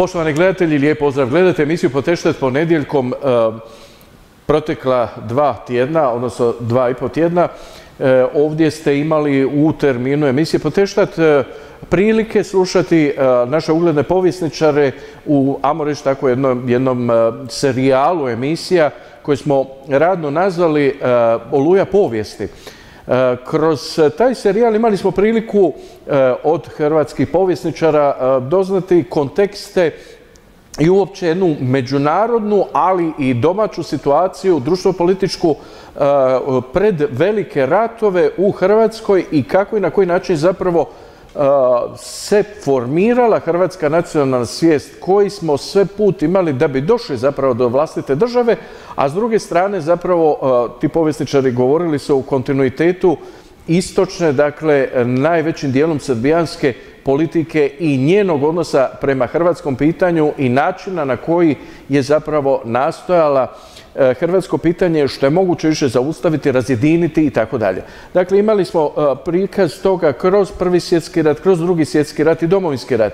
Poštovani gledatelji, lijep pozdrav. Gledate emisiju Poteštet ponedjeljkom e, protekla dva tjedna, odnosno dva i po tjedna. E, ovdje ste imali u terminu emisije Poteštat e, prilike slušati naše ugledne povjesničare u, amo reći tako, jednom, jednom serijalu emisija koje smo radno nazvali Oluja povijesti. E, kroz taj serijal imali smo priliku e, od hrvatskih povjesničara e, doznati kontekste i uopće jednu međunarodnu, ali i domaću situaciju, društveno-političku pred velike ratove u Hrvatskoj i kako i na koji način zapravo se formirala hrvatska nacionalna svijest koji smo sve put imali da bi došli zapravo do vlastite države, a s druge strane zapravo ti povjesničari govorili su u kontinuitetu istočne, dakle najvećim dijelom srbijanske politike i njenog odnosa prema hrvatskom pitanju i načina na koji je zapravo nastojala hrvatsko pitanje što je moguće više zaustaviti, razjediniti i tako dalje. Dakle, imali smo e, prikaz toga kroz prvi svjetski rat, kroz drugi svjetski rat i domovinski rat.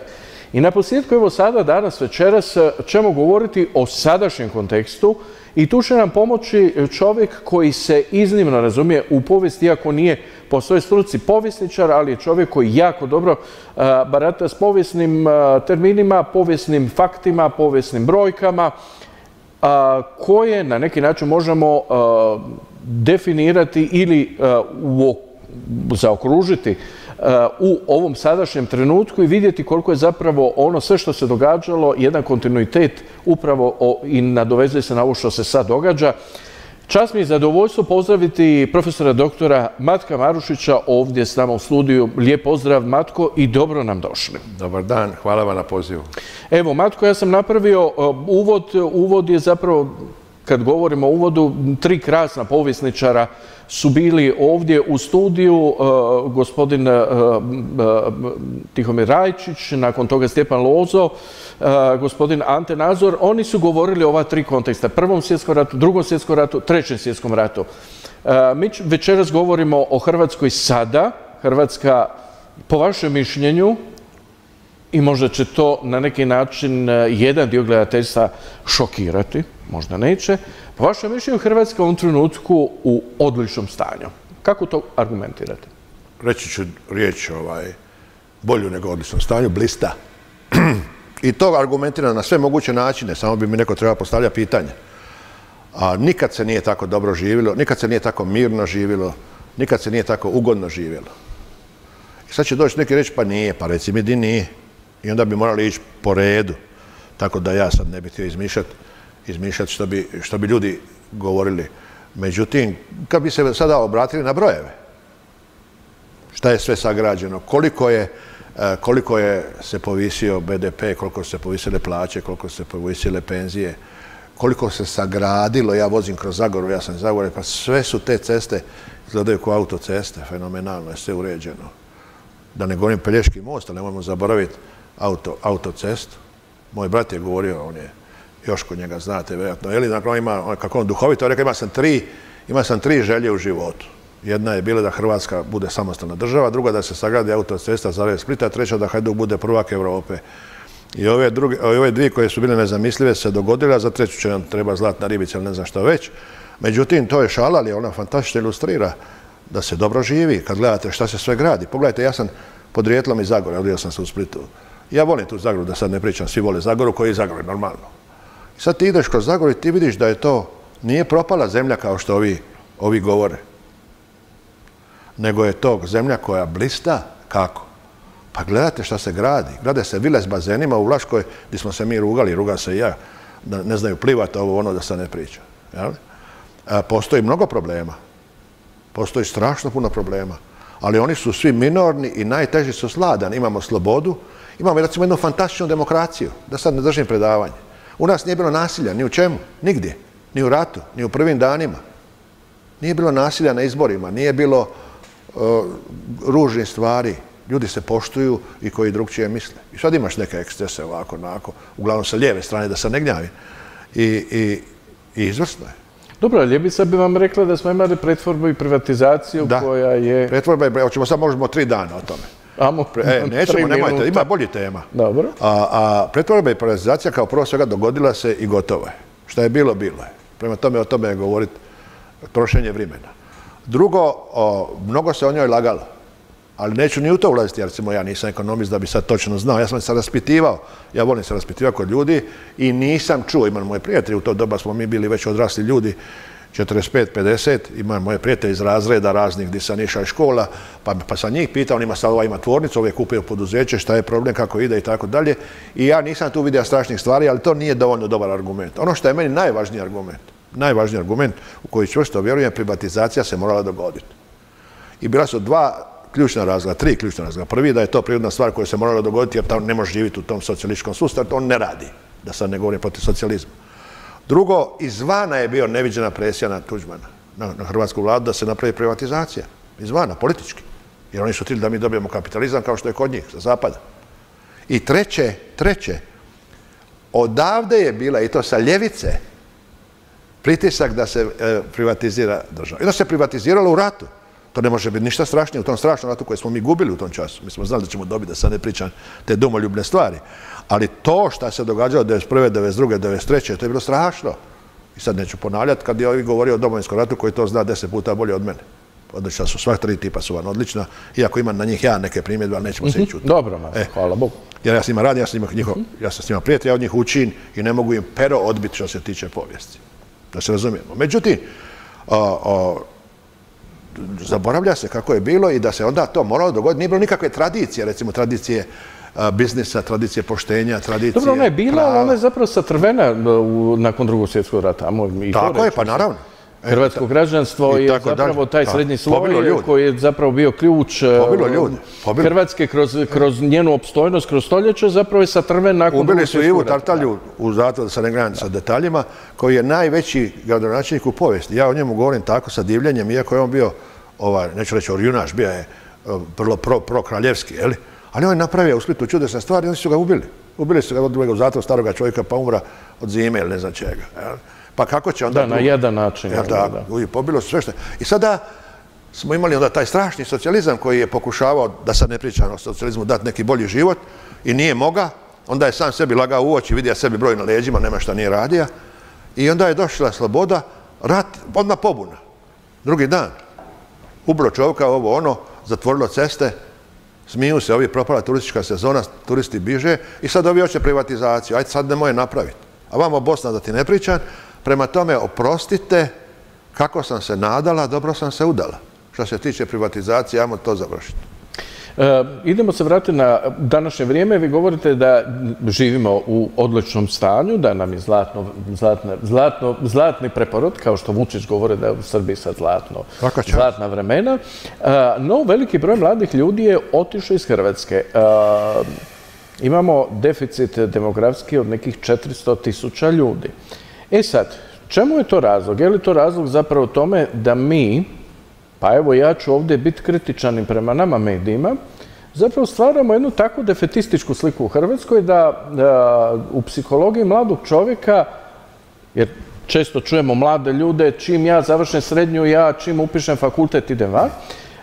I na posljedku, evo sada, danas, večeras, e, ćemo govoriti o sadašnjem kontekstu i tu će nam pomoći čovjek koji se iznimno razumije u povijesti, iako nije po svojoj struci povjesničar, ali je čovjek koji jako dobro barata s povijesnim terminima, povijesnim faktima, povijesnim brojkama, koje na neki način možemo definirati ili zaokružiti u ovom sadašnjem trenutku i vidjeti koliko je zapravo ono sve što se događalo jedan kontinuitet upravo i nadovezuje se na ovo što se sad događa. Čast mi je zadovoljstvo pozdraviti profesora doktora Matka Marušića ovdje s nama u studiju. Lijep pozdrav Matko i dobro nam došli. Dobar dan, hvala vam na pozivu. Evo Matko, ja sam napravio uh, uvod, uvod je zapravo kad govorimo o uvodu, tri krasna povjesničara su bili ovdje u studiju, uh, gospodin uh, Tihomir Rajčić, nakon toga Stjepan Lozo, gospodin Ante Nazor, oni su govorili o ova tri konteksta, prvom svjetskom ratu, drugom svjetskom ratu, trećem svjetskom ratu. Mi večeras govorimo o Hrvatskoj sada, Hrvatska po vašem mišljenju, i možda će to na neki način jedan dio gledateljstva šokirati, možda neće. Po vašem mišljenju Hrvatska u ovom trenutku u odličnom stanju. Kako to argumentirate? Reći ću riječ ovaj, bolju nego odličnom stanju, blista. I to argumentira na sve moguće načine, samo bi mi neko treba postavljati pitanje. A nikad se nije tako dobro živjelo, nikad se nije tako mirno živjelo, nikad se nije tako ugodno živjelo. I sad će doći neki reći, pa nije, pa reci mi di nije. I onda bi morali ići po redu. Tako da ja sad ne bih htio izmišljati izmišljati što bi, što bi ljudi govorili. Međutim, kad bi se sada obratili na brojeve, šta je sve sagrađeno, koliko je, e, koliko je se povisio BDP, koliko su se povisile plaće, koliko su se povisile penzije, koliko se sagradilo, ja vozim kroz Zagoru, ja sam Zagore, pa sve su te ceste, izgledaju kao autoceste, fenomenalno je sve uređeno. Da ne govorim Pelješki most, ali nemojmo zaboraviti auto, autocestu. Moj brat je govorio, on je još kod njega znate, vjerojatno. Eli, dakle, ima, kako on duhovito rekao, ima sam tri, ima sam tri želje u životu. Jedna je bila da Hrvatska bude samostalna država, druga da se sagradi autocesta za Splita, treća da Hajduk bude prvak Europe. I ove, druge, ove dvije koje su bile nezamislive se dogodile, a za treću će nam treba zlatna ribica ili ne znam što već. Međutim, to je šala, ali ona fantastično ilustrira da se dobro živi kad gledate šta se sve gradi. Pogledajte, ja sam podrijetlom iz Zagore, ovdje sam se u Splitu. Ja volim tu Zagoru, da sad ne pričam, svi vole Zagoru, koji je Zagore, normalno. Sad ti ideš kroz Zagor i ti vidiš da je to, nije propala zemlja kao što ovi, ovi govore. Nego je to zemlja koja blista, kako? Pa gledate šta se gradi. Grade se vile s bazenima u Vlaškoj, gdje smo se mi rugali, ruga se i ja, da ne znaju plivati ovo ono da se ne priča. Jel? postoji mnogo problema. Postoji strašno puno problema. Ali oni su svi minorni i najteži su sladan. Imamo slobodu, imamo recimo jednu fantastičnu demokraciju, da sad ne držim predavanje. U nas nije bilo nasilja, ni u čemu, nigdje. Ni u ratu, ni u prvim danima. Nije bilo nasilja na izborima, nije bilo uh, ružnih stvari. Ljudi se poštuju i koji drugčije misle. I sad imaš neke ekscese ovako, onako, uglavnom sa lijeve strane, da se ne gnjavi. I, i, i izvrsno je. Dobro, Ljebica bi vam rekla da smo imali pretvorbu i privatizaciju koja je... pretvorba je, hoćemo sad možemo tri dana o tome. Amo, E, nećemo, nemojte, ima bolji tema. Dobro. A, a pretvorba i privatizacija kao prvo svega dogodila se i gotovo je. Šta je bilo, bilo je. Prema tome o tome je govoriti trošenje vremena. Drugo, o, mnogo se o njoj lagalo. Ali neću ni u to ulaziti, jer recimo ja nisam ekonomist da bi sad točno znao. Ja sam se raspitivao, ja volim se raspitivati kod ljudi i nisam čuo, imam moje prijatelje, u to doba smo mi bili već odrasli ljudi, 45-50, imam moje prijatelje iz razreda raznih gdje sam išao škola, pa, pa sam njih pitao, on ima sad ova ima tvornicu, je kupio poduzeće, šta je problem, kako ide i tako dalje. I ja nisam tu vidio strašnih stvari, ali to nije dovoljno dobar argument. Ono što je meni najvažniji argument, najvažniji argument u koji čvrsto vjerujem, privatizacija se morala dogoditi. I bila su dva ključna razloga, tri ključna razloga. Prvi da je to prirodna stvar koja se morala dogoditi jer tamo ne može živjeti u tom socijalističkom sustavu, to on ne radi, da sad ne govorim protiv socijalizma. Drugo, izvana je bio neviđena presija na Tuđmana, na, hrvatsku vladu, da se napravi privatizacija. Izvana, politički. Jer oni su htjeli da mi dobijemo kapitalizam kao što je kod njih, sa zapada. I treće, treće, odavde je bila, i to sa ljevice, pritisak da se e, privatizira država. I da se privatiziralo u ratu. To ne može biti ništa strašnije u tom strašnom ratu koje smo mi gubili u tom času. Mi smo znali da ćemo dobiti, da sad ne pričam te domoljubne stvari. Ali to što se događalo 91. 92. 93. to je bilo strašno. I sad neću ponavljati kad je ovi govorio o domovinskom ratu koji to zna deset puta bolje od mene. Odlična su, sva tri tipa su vam odlična, iako imam na njih ja neke primjedbe, ali nećemo se ići u to. Dobro, ma, hvala Bogu. Jer ja s njima radim, ja, s njima, ja sam s njima prijatelj, ja od njih učim i ne mogu im pero odbiti što se tiče povijesti. Da se razumijemo. Međutim, o, o, zaboravlja se kako je bilo i da se onda to moralo dogoditi. Nije bilo nikakve tradicije, recimo tradicije biznisa, tradicije poštenja, tradicije Dobro, ona je bila, ali ona je zapravo satrvena u, nakon drugog svjetskog rata. To Tako je, pa naravno. E, Hrvatsko građanstvo i je zapravo dalje. taj Da. srednji sloj koji je zapravo bio ključ e. Hrvatske kroz, kroz njenu opstojnost, kroz stoljeće, zapravo je satrven nakon Ubili su Ivu. Tartalju u zatvoru, da se ne gledam sa detaljima, koji je najveći gradonačelnik u povijesti. Ja o njemu govorim tako sa divljenjem, iako je on bio, ovaj, neću reći orjunaš, bio je vrlo pro, pro-kraljevski, je li? Ali on je napravio u Splitu čudesne stvari i oni su ga ubili. Ubili su ga od drugega u zatvor staroga čovjeka pa umra od zime ili ne znam čega. Pa kako će onda... Da, na jedan način. Jel da, da. Pobilo su sve što... I sada smo imali onda taj strašni socijalizam koji je pokušavao, da sad ne pričam o socijalizmu, dati neki bolji život i nije moga. Onda je sam sebi lagao u oči, vidio sebi broj na leđima, nema šta nije radio. I onda je došla sloboda, rat, odmah pobuna. Drugi dan. Ubilo čovjeka, ovo ono, zatvorilo ceste, smiju se, ovi propala turistička sezona, turisti biže i sad ovi hoće privatizaciju. Ajde sad ne moje napraviti. A vamo Bosna da ti ne pričam, prema tome oprostite kako sam se nadala, dobro sam se udala. Što se tiče privatizacije, ajmo to završiti. E, idemo se vratiti na današnje vrijeme. Vi govorite da živimo u odličnom stanju, da nam je zlatno, zlatne, zlatno, zlatni preporod, kao što Vučić govore da je u Srbiji sad zlatno, zlatna vremena. E, no, veliki broj mladih ljudi je otišao iz Hrvatske. E, imamo deficit demografski od nekih 400 tisuća ljudi. E sad, čemu je to razlog? Je li to razlog zapravo tome da mi, pa evo ja ću ovdje biti kritičan i prema nama medijima, zapravo stvaramo jednu takvu defetističku sliku u Hrvatskoj da, u psihologiji mladog čovjeka, jer često čujemo mlade ljude, čim ja završem srednju, ja čim upišem fakultet idem van,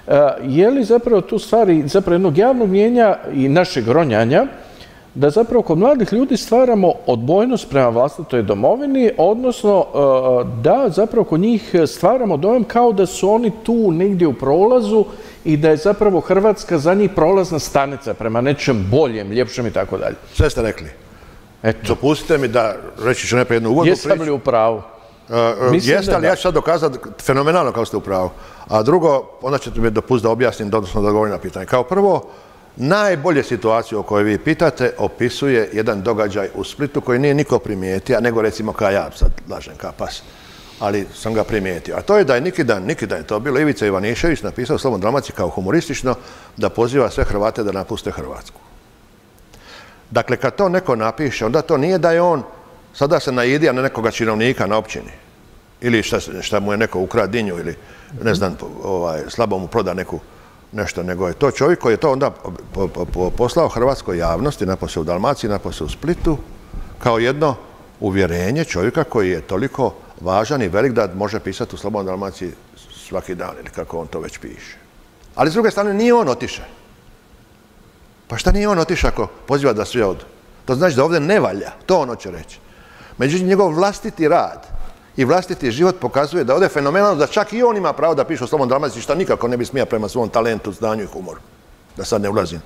e, je li zapravo tu stvari zapravo jednog javnog mijenja i našeg ronjanja, da zapravo kod mladih ljudi stvaramo odbojnost prema vlastitoj domovini, odnosno e, da zapravo kod njih stvaramo dojam kao da su oni tu negdje u prolazu i da je zapravo Hrvatska za njih prolazna stanica prema nečem boljem, ljepšem i tako dalje. Sve ste rekli. Eto, Dopustite mi da reći ću najprije jednu uvodnu jesam priču. li u pravu? Uh, uh, Mislim Jeste, ali ja ću sad dokazati fenomenalno kao ste u pravu. A drugo, onda ćete mi dopustiti da objasnim, odnosno da odgovorim na pitanje. Kao prvo, najbolje situaciju o kojoj vi pitate opisuje jedan događaj u Splitu koji nije niko primijetio, nego recimo kao ja, sad lažem kao pas, ali sam ga primijetio. A to je da je Nikidan, Nikidan je to bilo, Ivica Ivanišević napisao u Slobodnom Dalmaciji kao humoristično da poziva sve Hrvate da napuste Hrvatsku. Dakle, kad to neko napiše, onda to nije da je on sada se naidi, a na nekoga činovnika na općini. Ili šta, šta mu je neko ukra dinju ili ne znam, ovaj, slabo mu proda neku nešto, nego je to čovjek koji je to onda po- po- po- poslao hrvatskoj javnosti, napose u Dalmaciji, napose u Splitu, kao jedno uvjerenje čovjeka koji je toliko važan i velik da može pisati u Slobodnoj Dalmaciji svaki dan ili kako on to već piše. Ali s druge strane nije on otišao. Pa šta nije on otišao ako poziva da svi odu? To znači da ovdje ne valja, to on hoće reći. Međutim, njegov vlastiti rad i vlastiti život pokazuje da ovdje je fenomenalno da čak i on ima pravo da piše o Slobodnom Dalmaciji šta nikako ne bi smija prema svom talentu, znanju i humoru. Da sad ne ulazim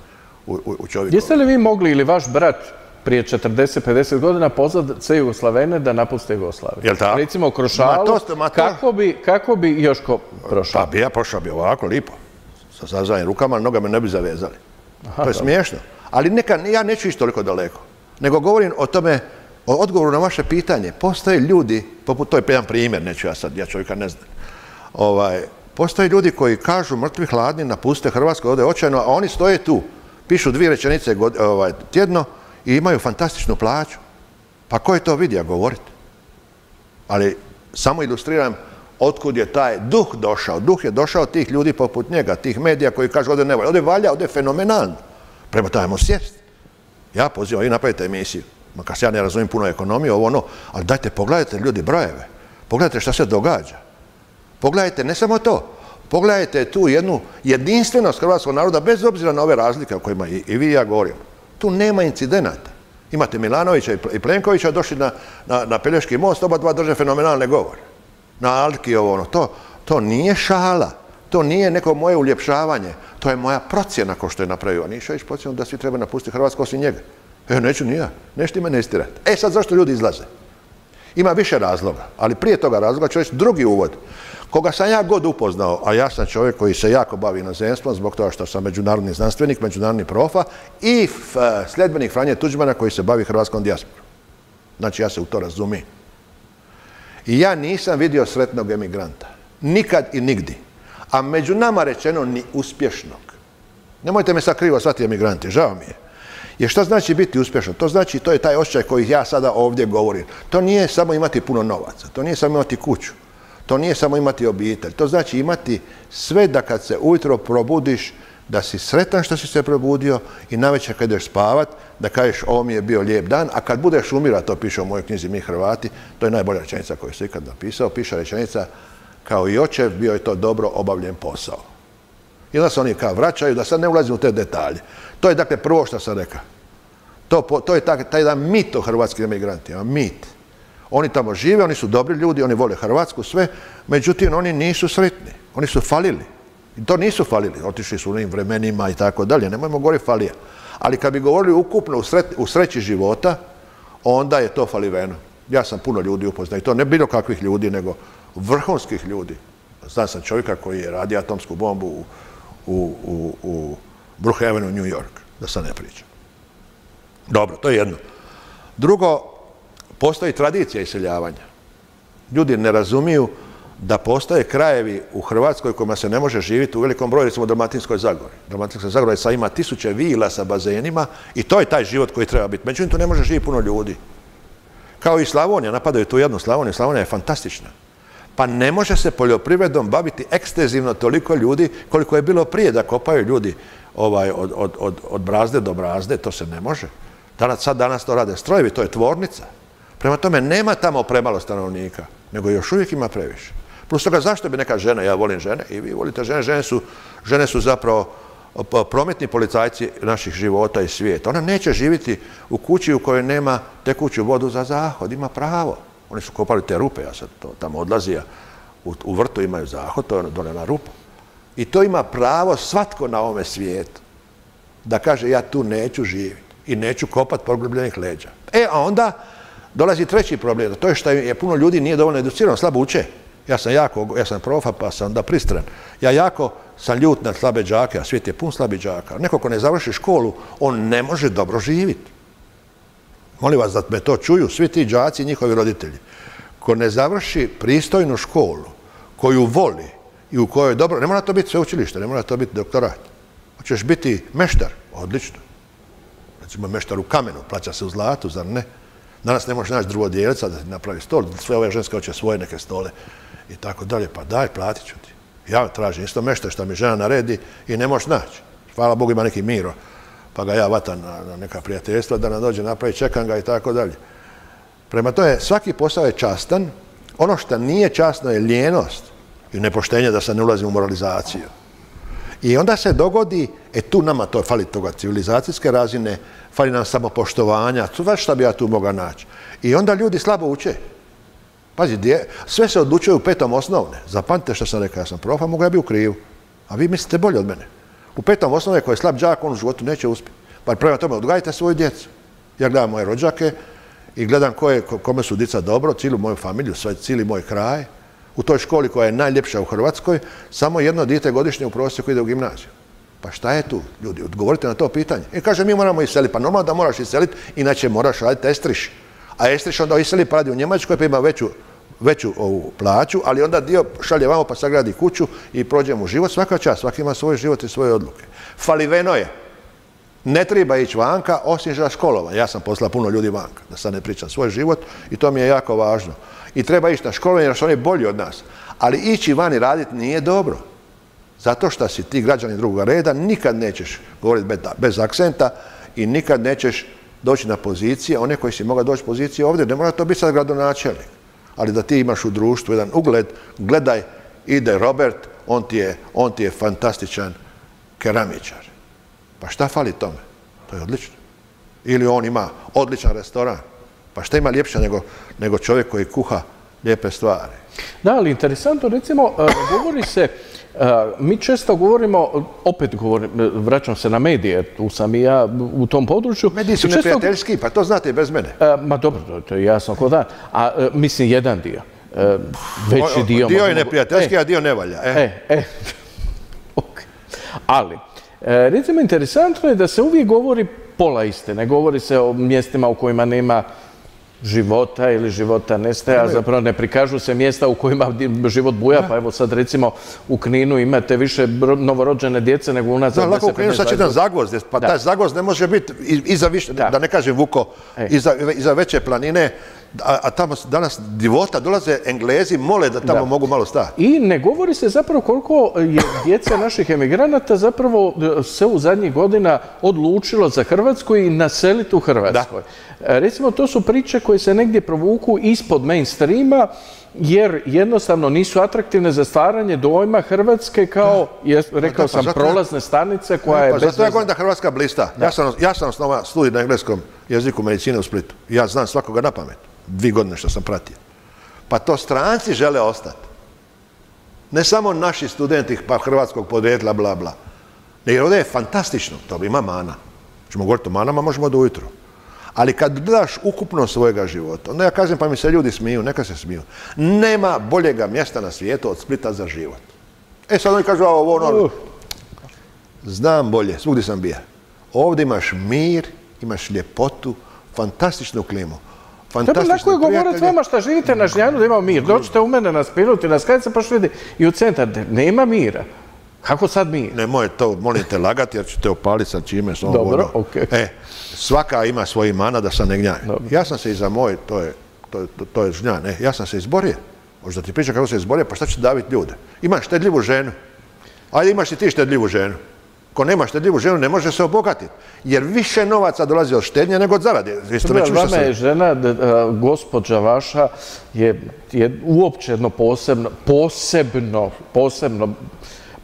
u, u, čovjeku. Jeste li vi mogli ili vaš brat prije 40-50 godina pozvati sve Jugoslavene da napuste Jugoslaviju? Jel tako? Recimo Krošalu, kako, bi, kako bi Joško prošao? Pa bi ja prošao bi ovako, lipo. Sa zazvanim rukama, noga me ne bi zavezali. to je smiješno. Ali neka, ja neću ići toliko daleko. Nego govorim o tome, odgovoru na vaše pitanje. Postoje ljudi, poput, to je jedan primjer, neću ja sad, ja čovjeka ne znam. Ovaj, postoje ljudi koji kažu mrtvi hladni, napuste Hrvatsku, ovdje očajno, a oni stoje tu, pišu dvije rečenice ovaj, tjedno i imaju fantastičnu plaću. Pa ko je to vidio govoriti? Ali samo ilustriram otkud je taj duh došao. Duh je došao tih ljudi poput njega, tih medija koji kažu ovdje ne valja. Ovdje valja, ovdje je fenomenalno. Prema tajmo sjest. Ja pozivam, i napravite emisiju. Makar ja ne razumijem puno ekonomiju, ovo ono, ali dajte, pogledajte ljudi brojeve. Pogledajte šta se događa. Pogledajte, ne samo to, pogledajte tu jednu jedinstvenost hrvatskog naroda, bez obzira na ove razlike o kojima i, vi i ja govorimo. Tu nema incidenata. Imate Milanovića i Plenkovića došli na, na, Pelješki most, oba dva drže fenomenalne govore. Na Alki ovo ono. To, to nije šala. To nije neko moje uljepšavanje. To je moja procjena ko što je napravio Anišović, procjena da svi treba napustiti Hrvatsku osim njega. E, neću ni ja. Nešto me ne istirati. E, sad zašto ljudi izlaze? Ima više razloga, ali prije toga razloga ću reći drugi uvod. Koga sam ja god upoznao, a ja sam čovjek koji se jako bavi inozemstvom zbog toga što sam međunarodni znanstvenik, međunarodni profa i sljedbenik Franje Tuđmana koji se bavi hrvatskom dijasporom. Znači ja se u to razumijem. I ja nisam vidio sretnog emigranta. Nikad i nigdi. A među nama rečeno ni uspješnog. Nemojte me sad krivo shvatiti emigranti, žao mi je. Jer što znači biti uspješan? To znači, to je taj osjećaj koji ja sada ovdje govorim. To nije samo imati puno novaca, to nije samo imati kuću, to nije samo imati obitelj. To znači imati sve da kad se ujutro probudiš, da si sretan što si se probudio i navečer kad ideš spavat, da kažeš ovo mi je bio lijep dan, a kad budeš umira, to piše u mojoj knjizi Mi Hrvati, to je najbolja rečenica koju sam ikad napisao, piše rečenica kao i očev, bio je to dobro obavljen posao. I onda se oni kao vraćaju, da sad ne ulazim u te detalje. To je dakle prvo što sam rekao. To, je taj, jedan mit o hrvatskim emigrantima, mit. Oni tamo žive, oni su dobri ljudi, oni vole Hrvatsku, sve, međutim oni nisu sretni, oni su falili. I to nisu falili, otišli su u onim vremenima i tako dalje, nemojmo govoriti falija. Ali kad bi govorili ukupno u, sreći života, onda je to faliveno. Ja sam puno ljudi upoznao i to ne bilo kakvih ljudi, nego vrhunskih ljudi. Znam sam čovjeka koji je radio atomsku bombu u, u, u, u Brookhavenu, New York, da sad ne pričam. Dobro, to je jedno. Drugo, postoji tradicija iseljavanja. Ljudi ne razumiju da postoje krajevi u Hrvatskoj kojima se ne može živjeti u velikom broju, recimo u Dalmatinskoj Zagori. Dalmatinska Zagora sad ima tisuće vila sa bazenima i to je taj život koji treba biti. Međutim, tu ne može živjeti puno ljudi. Kao i Slavonija, napadaju tu jednu Slavoniju. Slavonija je fantastična. Pa ne može se poljoprivredom baviti ekstenzivno toliko ljudi koliko je bilo prije da kopaju ljudi ovaj, od, od brazde do brazde. To se ne može. Danas, sad danas to rade strojevi, to je tvornica. Prema tome nema tamo premalo stanovnika, nego još uvijek ima previše. Plus toga zašto bi neka žena, ja volim žene i vi volite žene, žene su, žene su zapravo prometni policajci naših života i svijeta. Ona neće živjeti u kući u kojoj nema tekuću vodu za zahod, ima pravo. Oni su kopali te rupe, ja sad to tamo odlazija, u, u vrtu imaju zahod, to je ono dole na rupu. I to ima pravo svatko na ovome svijetu da kaže ja tu neću živjeti i neću kopati pogrubljenih leđa. E, a onda dolazi treći problem, to je što je puno ljudi nije dovoljno educirano, slabo uče. Ja sam jako, ja sam profa pa sam da pristran. Ja jako sam ljut na slabe džake, a svijet je pun slabih džaka. Neko ko ne završi školu, on ne može dobro živjeti. Molim vas da me to čuju, svi ti džaci i njihovi roditelji. Ko ne završi pristojnu školu, koju voli i u kojoj je dobro, ne mora to biti sveučilište, ne mora to biti doktorat. Hoćeš biti meštar, odlično recimo meštar u kamenu, plaća se u zlatu, zar ne? Danas ne možeš naći drvodjelca da napravi stol, sve ove ženske hoće svoje neke stole i tako dalje. Pa daj, platit ću ti. Ja tražim isto meštar što mi žena naredi i ne možeš naći. Hvala Bogu ima neki miro, pa ga ja vatam na, neka prijateljstva da nam dođe napravi, čekam ga i tako dalje. Prema tome, svaki posao je častan. Ono što nije časno je lijenost i nepoštenje da se ne ulazi u moralizaciju. I onda se dogodi E tu nama to fali toga civilizacijske razine, fali nam samopoštovanja, sve šta bi ja tu mogao naći. I onda ljudi slabo uče. Pazi, sve se odlučuje u petom osnovne. Zapamtite što sam rekao, ja sam profa, mogu ja biti u krivu. A vi mislite bolje od mene. U petom osnovne koji je slab đak, on u životu neće uspjeti. Pa prema tome, odgajajte svoju djecu. Ja gledam moje rođake i gledam kome su djeca dobro, cijelu moju familiju, cijeli moj kraj. U toj školi koja je najljepša u Hrvatskoj, samo jedno dijete godišnje u prosjeku ide u gimnaziju. Pa šta je tu, ljudi? Odgovorite na to pitanje. I kaže, mi moramo iseliti. Pa normalno da moraš iseliti, inače moraš raditi estriš. A estriš onda iseli pa radi u Njemačkoj, pa ima veću, veću ovu plaću, ali onda dio šalje vamo pa sagradi kuću i prođe mu život. Svaka čast, svaki ima svoj život i svoje odluke. Faliveno je. Ne treba ići vanka, osim za školovanje. Ja sam poslao puno ljudi vanka, da sad ne pričam svoj život i to mi je jako važno. I treba ići na školovanje jer su oni bolji od nas. Ali ići van i raditi nije dobro. Zato što si ti građani drugoga reda, nikad nećeš govoriti bez, akcenta i nikad nećeš doći na pozicije, one koji si mogao doći pozicije ovdje, ne mora to biti sad gradonačelnik, ali da ti imaš u društvu jedan ugled, gledaj, ide Robert, on ti je, on ti je fantastičan keramičar. Pa šta fali tome? To je odlično. Ili on ima odličan restoran. Pa šta ima ljepše nego, nego čovjek koji kuha lijepe stvari? Da, ali interesantno, recimo, e, govori se mi često govorimo, opet govorim, vraćam se na medije, tu sam i ja u tom području. Mediji su neprijateljski, pa to znate bez mene. Ma dobro, to je jasno ko da. A mislim jedan dio. Veći dio. Dio je neprijateljski, a dio ne valja. E, e. Ali, recimo interesantno je da se uvijek govori pola istine. Govori se o mjestima u kojima nema života ili života nestaje, a zapravo ne prikažu se mjesta u kojima život buja, pa evo sad recimo u Kninu imate više novorođene djece nego u nas. Da, lako u Kninu sad jedan zagvoz, pa taj zagvoz ne može biti iza više, da ne kažem Vuko, e. iza veće planine, a, tamo danas divota dolaze Englezi, mole da tamo mogu malo stati. I ne govori se zapravo koliko je djeca naših emigranata zapravo e, se u zadnjih godina odlučilo za Hrvatsku i naseliti u Hrvatskoj. E, recimo, to su priče koje se negdje provuku ispod mainstreama, jer jednostavno nisu atraktivne za stvaranje dojma Hrvatske kao, rekao pa sam, prolazne stanice koja je... Pa zato ja govorim da Hrvatska blista. Ja sam, ja sam osnova studij na engleskom jeziku medicine u Splitu. Ja znam svakoga na pamet dvije godine što sam pratio. Pa to stranci žele ostati. Ne samo naši studenti pa hrvatskog podrijetla, bla, bla. Jer ovdje je fantastično, to ima mana. Čemo govoriti o manama, možemo do ujutru. Ali kad gledaš ukupno svojega života, onda ja kažem pa mi se ljudi smiju, neka se smiju. Nema boljega mjesta na svijetu od Splita za život. E sad oni kažu ovo, ono, uh. znam bolje, svugdje sam bio. Ovdje imaš mir, imaš ljepotu, fantastičnu klimu. Fantastično. Lako je govoriti vama što živite na Žnjanu da ima mir. Dođite u mene na spinuti, na skajice pa što vidi i u centar. Nema mira. Kako sad mir? Nemoj to, molim te lagati jer ću te opaliti sa čime. Dobro, okej. E, svaka ima svoj mana da sam ne gnjaj. Ja sam se i za moj, to je, to, to je žnjan, e, ja sam se izborio. Možda ti pričam kako se izborio, pa šta će daviti ljude? Imaš štedljivu ženu. Ajde imaš i ti štedljivu ženu. Ko nema štedljivu ženu ne može se obogatiti. Jer više novaca dolazi od štednje nego od zarade. Vama je žena, gospođa vaša, je, uopće jedno posebno, posebno, posebno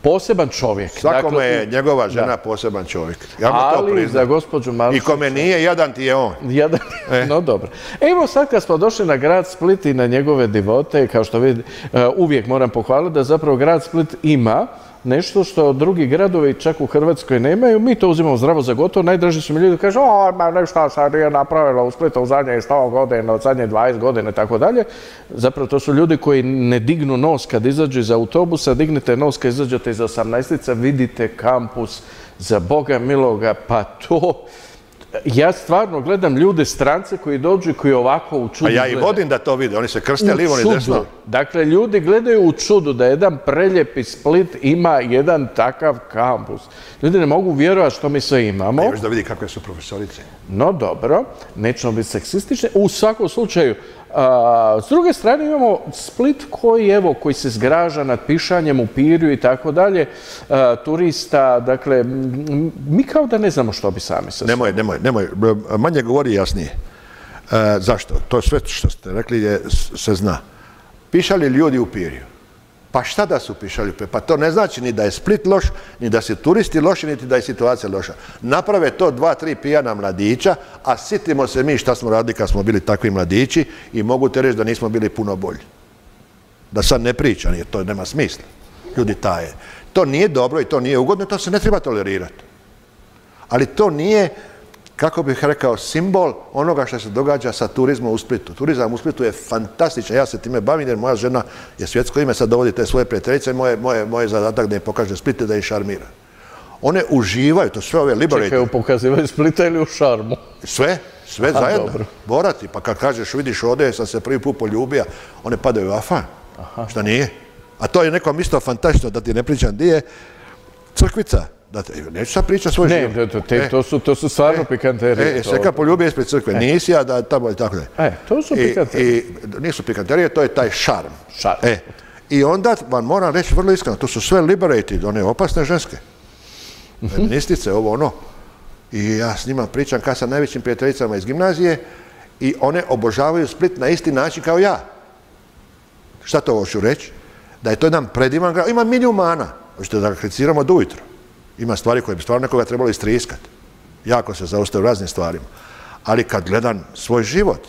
poseban čovjek. Svakome dakle, je njegova žena poseban čovjek. Ja Ali za gospođu I kome nije, jadan ti je on. Jadan, e. no dobro. Evo sad kad smo došli na grad Split i na njegove divote, kao što vidite, uvijek moram pohvaliti da zapravo grad Split ima nešto što drugi gradovi čak u Hrvatskoj nemaju. Mi to uzimamo zdravo za gotovo. Najdraži su mi ljudi kažu, o, ma nešto sad je napravila u Splitu u zadnje 100 godina, od zadnje 20 godina i tako dalje. Zapravo to su ljudi koji ne dignu nos kad izađu iz autobusa, dignite nos kad izađete iz 18 vidite kampus za Boga miloga, pa to ja stvarno gledam ljude strance koji dođu i koji ovako u čudu A ja i vodim da to vide, oni se krste livo i desno. Dakle, ljudi gledaju u čudu da jedan preljepi Split ima jedan takav kampus. Ljudi ne mogu vjerovati što mi sve imamo. A još da vidi kakve su profesorice. No dobro, nećemo biti seksistični. U svakom slučaju, s druge strane imamo Split koji, evo, koji se zgraža nad pišanjem u Pirju i tako dalje, turista, dakle, mi kao da ne znamo što bi sami se... Nemoj, nemoj, nemoj, manje govori jasnije. zašto? To sve što ste rekli se zna. Pišali ljudi u Pirju. Pa šta da su pišaljupe? Pa to ne znači ni da je Split loš, ni da su turisti loši, niti da je situacija loša. Naprave to dva, tri pijana mladića, a sitimo se mi šta smo radili kad smo bili takvi mladići i mogu te reći da nismo bili puno bolji. Da sad ne pričam, jer to nema smisla. Ljudi taje. To nije dobro i to nije ugodno, to se ne treba tolerirati. Ali to nije kako bih rekao, simbol onoga što se događa sa turizmom u Splitu. Turizam u Splitu je fantastičan, ja se time bavim jer moja žena je svjetsko ime, sad dovodi te svoje prijateljice i moje, moje, moje zadatak da je pokaže Splite da je šarmira. One uživaju, to sve ove liberative. Čekaju, pokazivaju Splita ili u šarmu? Sve, sve zajedno. Borati, pa kad kažeš, vidiš ovdje, sam se prvi put poljubija, one padaju u afan. Aha. Šta nije? A to je nekom isto fantastično, da ti ne pričam di je. Crkvica, da neću sad pričati svoj život. Ne, to, te, to, su, to su stvarno e, pikanterije. E, se kad poljubio ispred crkve, e. nisi ja da tamo i tako da. E, to su pikanterije. I, nisu pikanterije, to je taj šarm. Šarm. E, I onda vam moram reći vrlo iskreno, to su sve liberated, one opasne ženske. Feministice, ovo ono. I ja s njima pričam kad sam najvećim prijateljicama iz gimnazije i one obožavaju Split na isti način kao ja. Šta to hoću reći? Da je to jedan predivan grad. Ima milijun mana. Hoćete da ga kriticiramo do ujutro. Ima stvari koje bi stvarno nekoga trebalo istriskati. Jako se zaostaju u raznim stvarima. Ali kad gledam svoj život,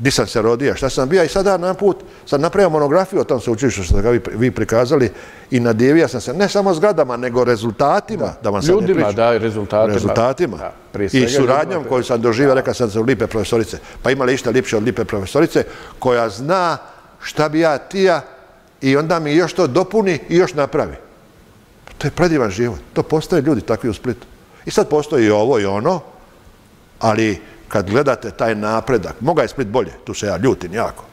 gdje sam se rodio, šta sam bio i sada na put, sad napravio monografiju o tom sveučilištu što ste ga vi, prikazali i nadivio sam se ne samo zgradama, nego rezultatima, da, vam Ljudima, da, rezultatima. Rezultatima. I suradnjom koju sam doživio, rekao sam se u Lipe profesorice. Pa ima li išta lipše od Lipe profesorice, koja zna šta bi ja tija i onda mi još to dopuni i još napravi. To je predivan život. To postoje ljudi takvi u Splitu. I sad postoji i ovo i ono, ali kad gledate taj napredak, moga je Split bolje, tu se ja ljutim jako.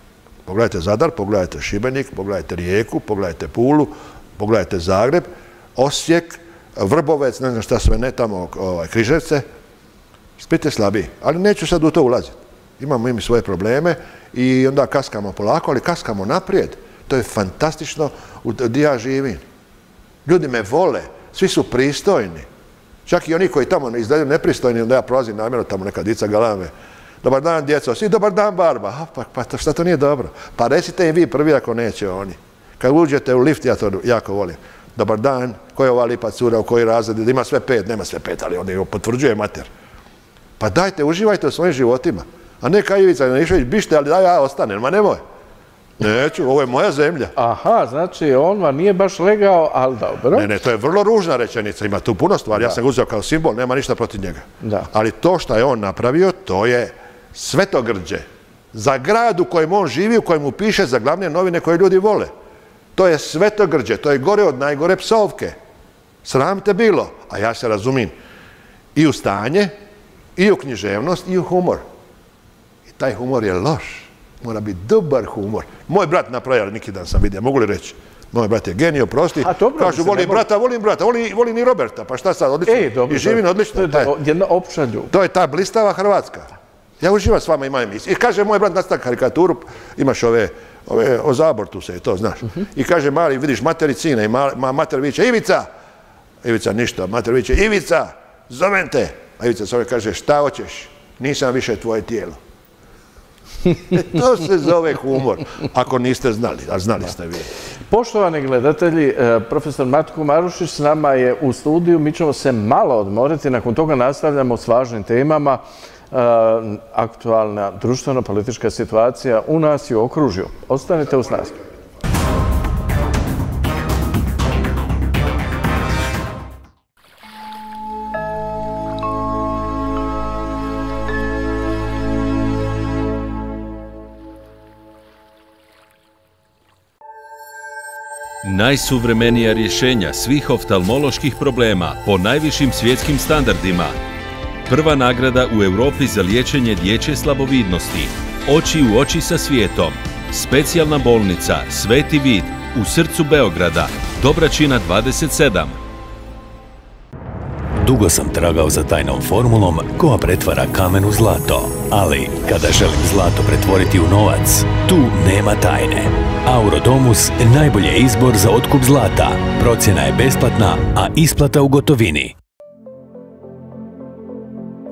Pogledajte Zadar, pogledajte Šibenik, pogledajte Rijeku, pogledajte Pulu, pogledajte Zagreb, Osijek, Vrbovec, ne znam šta sve ne tamo, ovaj, Križevce. Split je slabiji, ali neću sad u to ulaziti. Imamo mi svoje probleme i onda kaskamo polako, ali kaskamo naprijed. To je fantastično gdje ja živim. Ljudi me vole, svi su pristojni. Čak i oni koji tamo izdaju nepristojni, onda ja prolazim namjerno tamo neka dica galame. Dobar dan, djeco. Svi dobar dan, barba. A, pa, pa šta to nije dobro? Pa recite im vi prvi ako neće oni. Kad uđete u lift, ja to jako volim. Dobar dan, ko je ova lipa cura, u koji razred, ima sve pet, nema sve pet, ali onda potvrđuje mater. Pa dajte, uživajte u svojim životima. A ne Kajivica Janišević, bište, ali daj ja ostanem, ma nemoj. Neću, ovo je moja zemlja. Aha, znači on vam nije baš legao, ali dobro. Ne, ne, to je vrlo ružna rečenica, ima tu puno stvari, ja sam ga uzeo kao simbol, nema ništa protiv njega. Da. Ali to što je on napravio, to je svetogrđe. Za grad u kojem on živi, u kojem mu piše za glavne novine koje ljudi vole. To je svetogrđe, to je gore od najgore psovke. Sram te bilo, a ja se razumim i u stanje, i u književnost, i u humor. I taj humor je loš. Mora biti dobar humor. Moj brat napravio, ali neki dan sam vidio, mogu li reći? Moj brat je genio, prosti. Kažu, volim brata, volim brata, volim, i Roberta. Pa šta sad, odlično. E, dobro, I živim odlično. To je jedna opća ljubav. To je ta blistava Hrvatska. Ja uživam s vama, imam emisiju. I kaže moj brat nastav karikaturu, imaš ove, ove o zabortu se, to znaš. I kaže mali, vidiš materi cine, i ma, mater viće, Ivica! Ivica ništa, mater viće, Ivica, zovem te. A Ivica se kaže, šta hoćeš? Nisam više tvoje tijelo. To se zove humor, ako niste znali, a znali ste vi. Poštovani gledatelji, e, profesor Matko Marušić s nama je u studiju, mi ćemo se malo odmoriti, nakon toga nastavljamo s važnim temama, e, aktualna društveno-politička situacija u nas i u okružju. Ostanite uz nas. Najsuvremenija rješenja svih oftalmoloških problema po najvišim svjetskim standardima. Prva nagrada u Europi za liječenje dječje slabovidnosti. Oči u oči sa svijetom. Specijalna bolnica Sveti Vid u srcu Beograda. Dobračina 27. Dugo sam tragao za tajnom formulom koja pretvara kamen u zlato. Ali, kada želim zlato pretvoriti u novac, tu nema tajne. Aurodomus najbolji izbor za otkup zlata. Procjena je besplatna, a isplata u gotovini.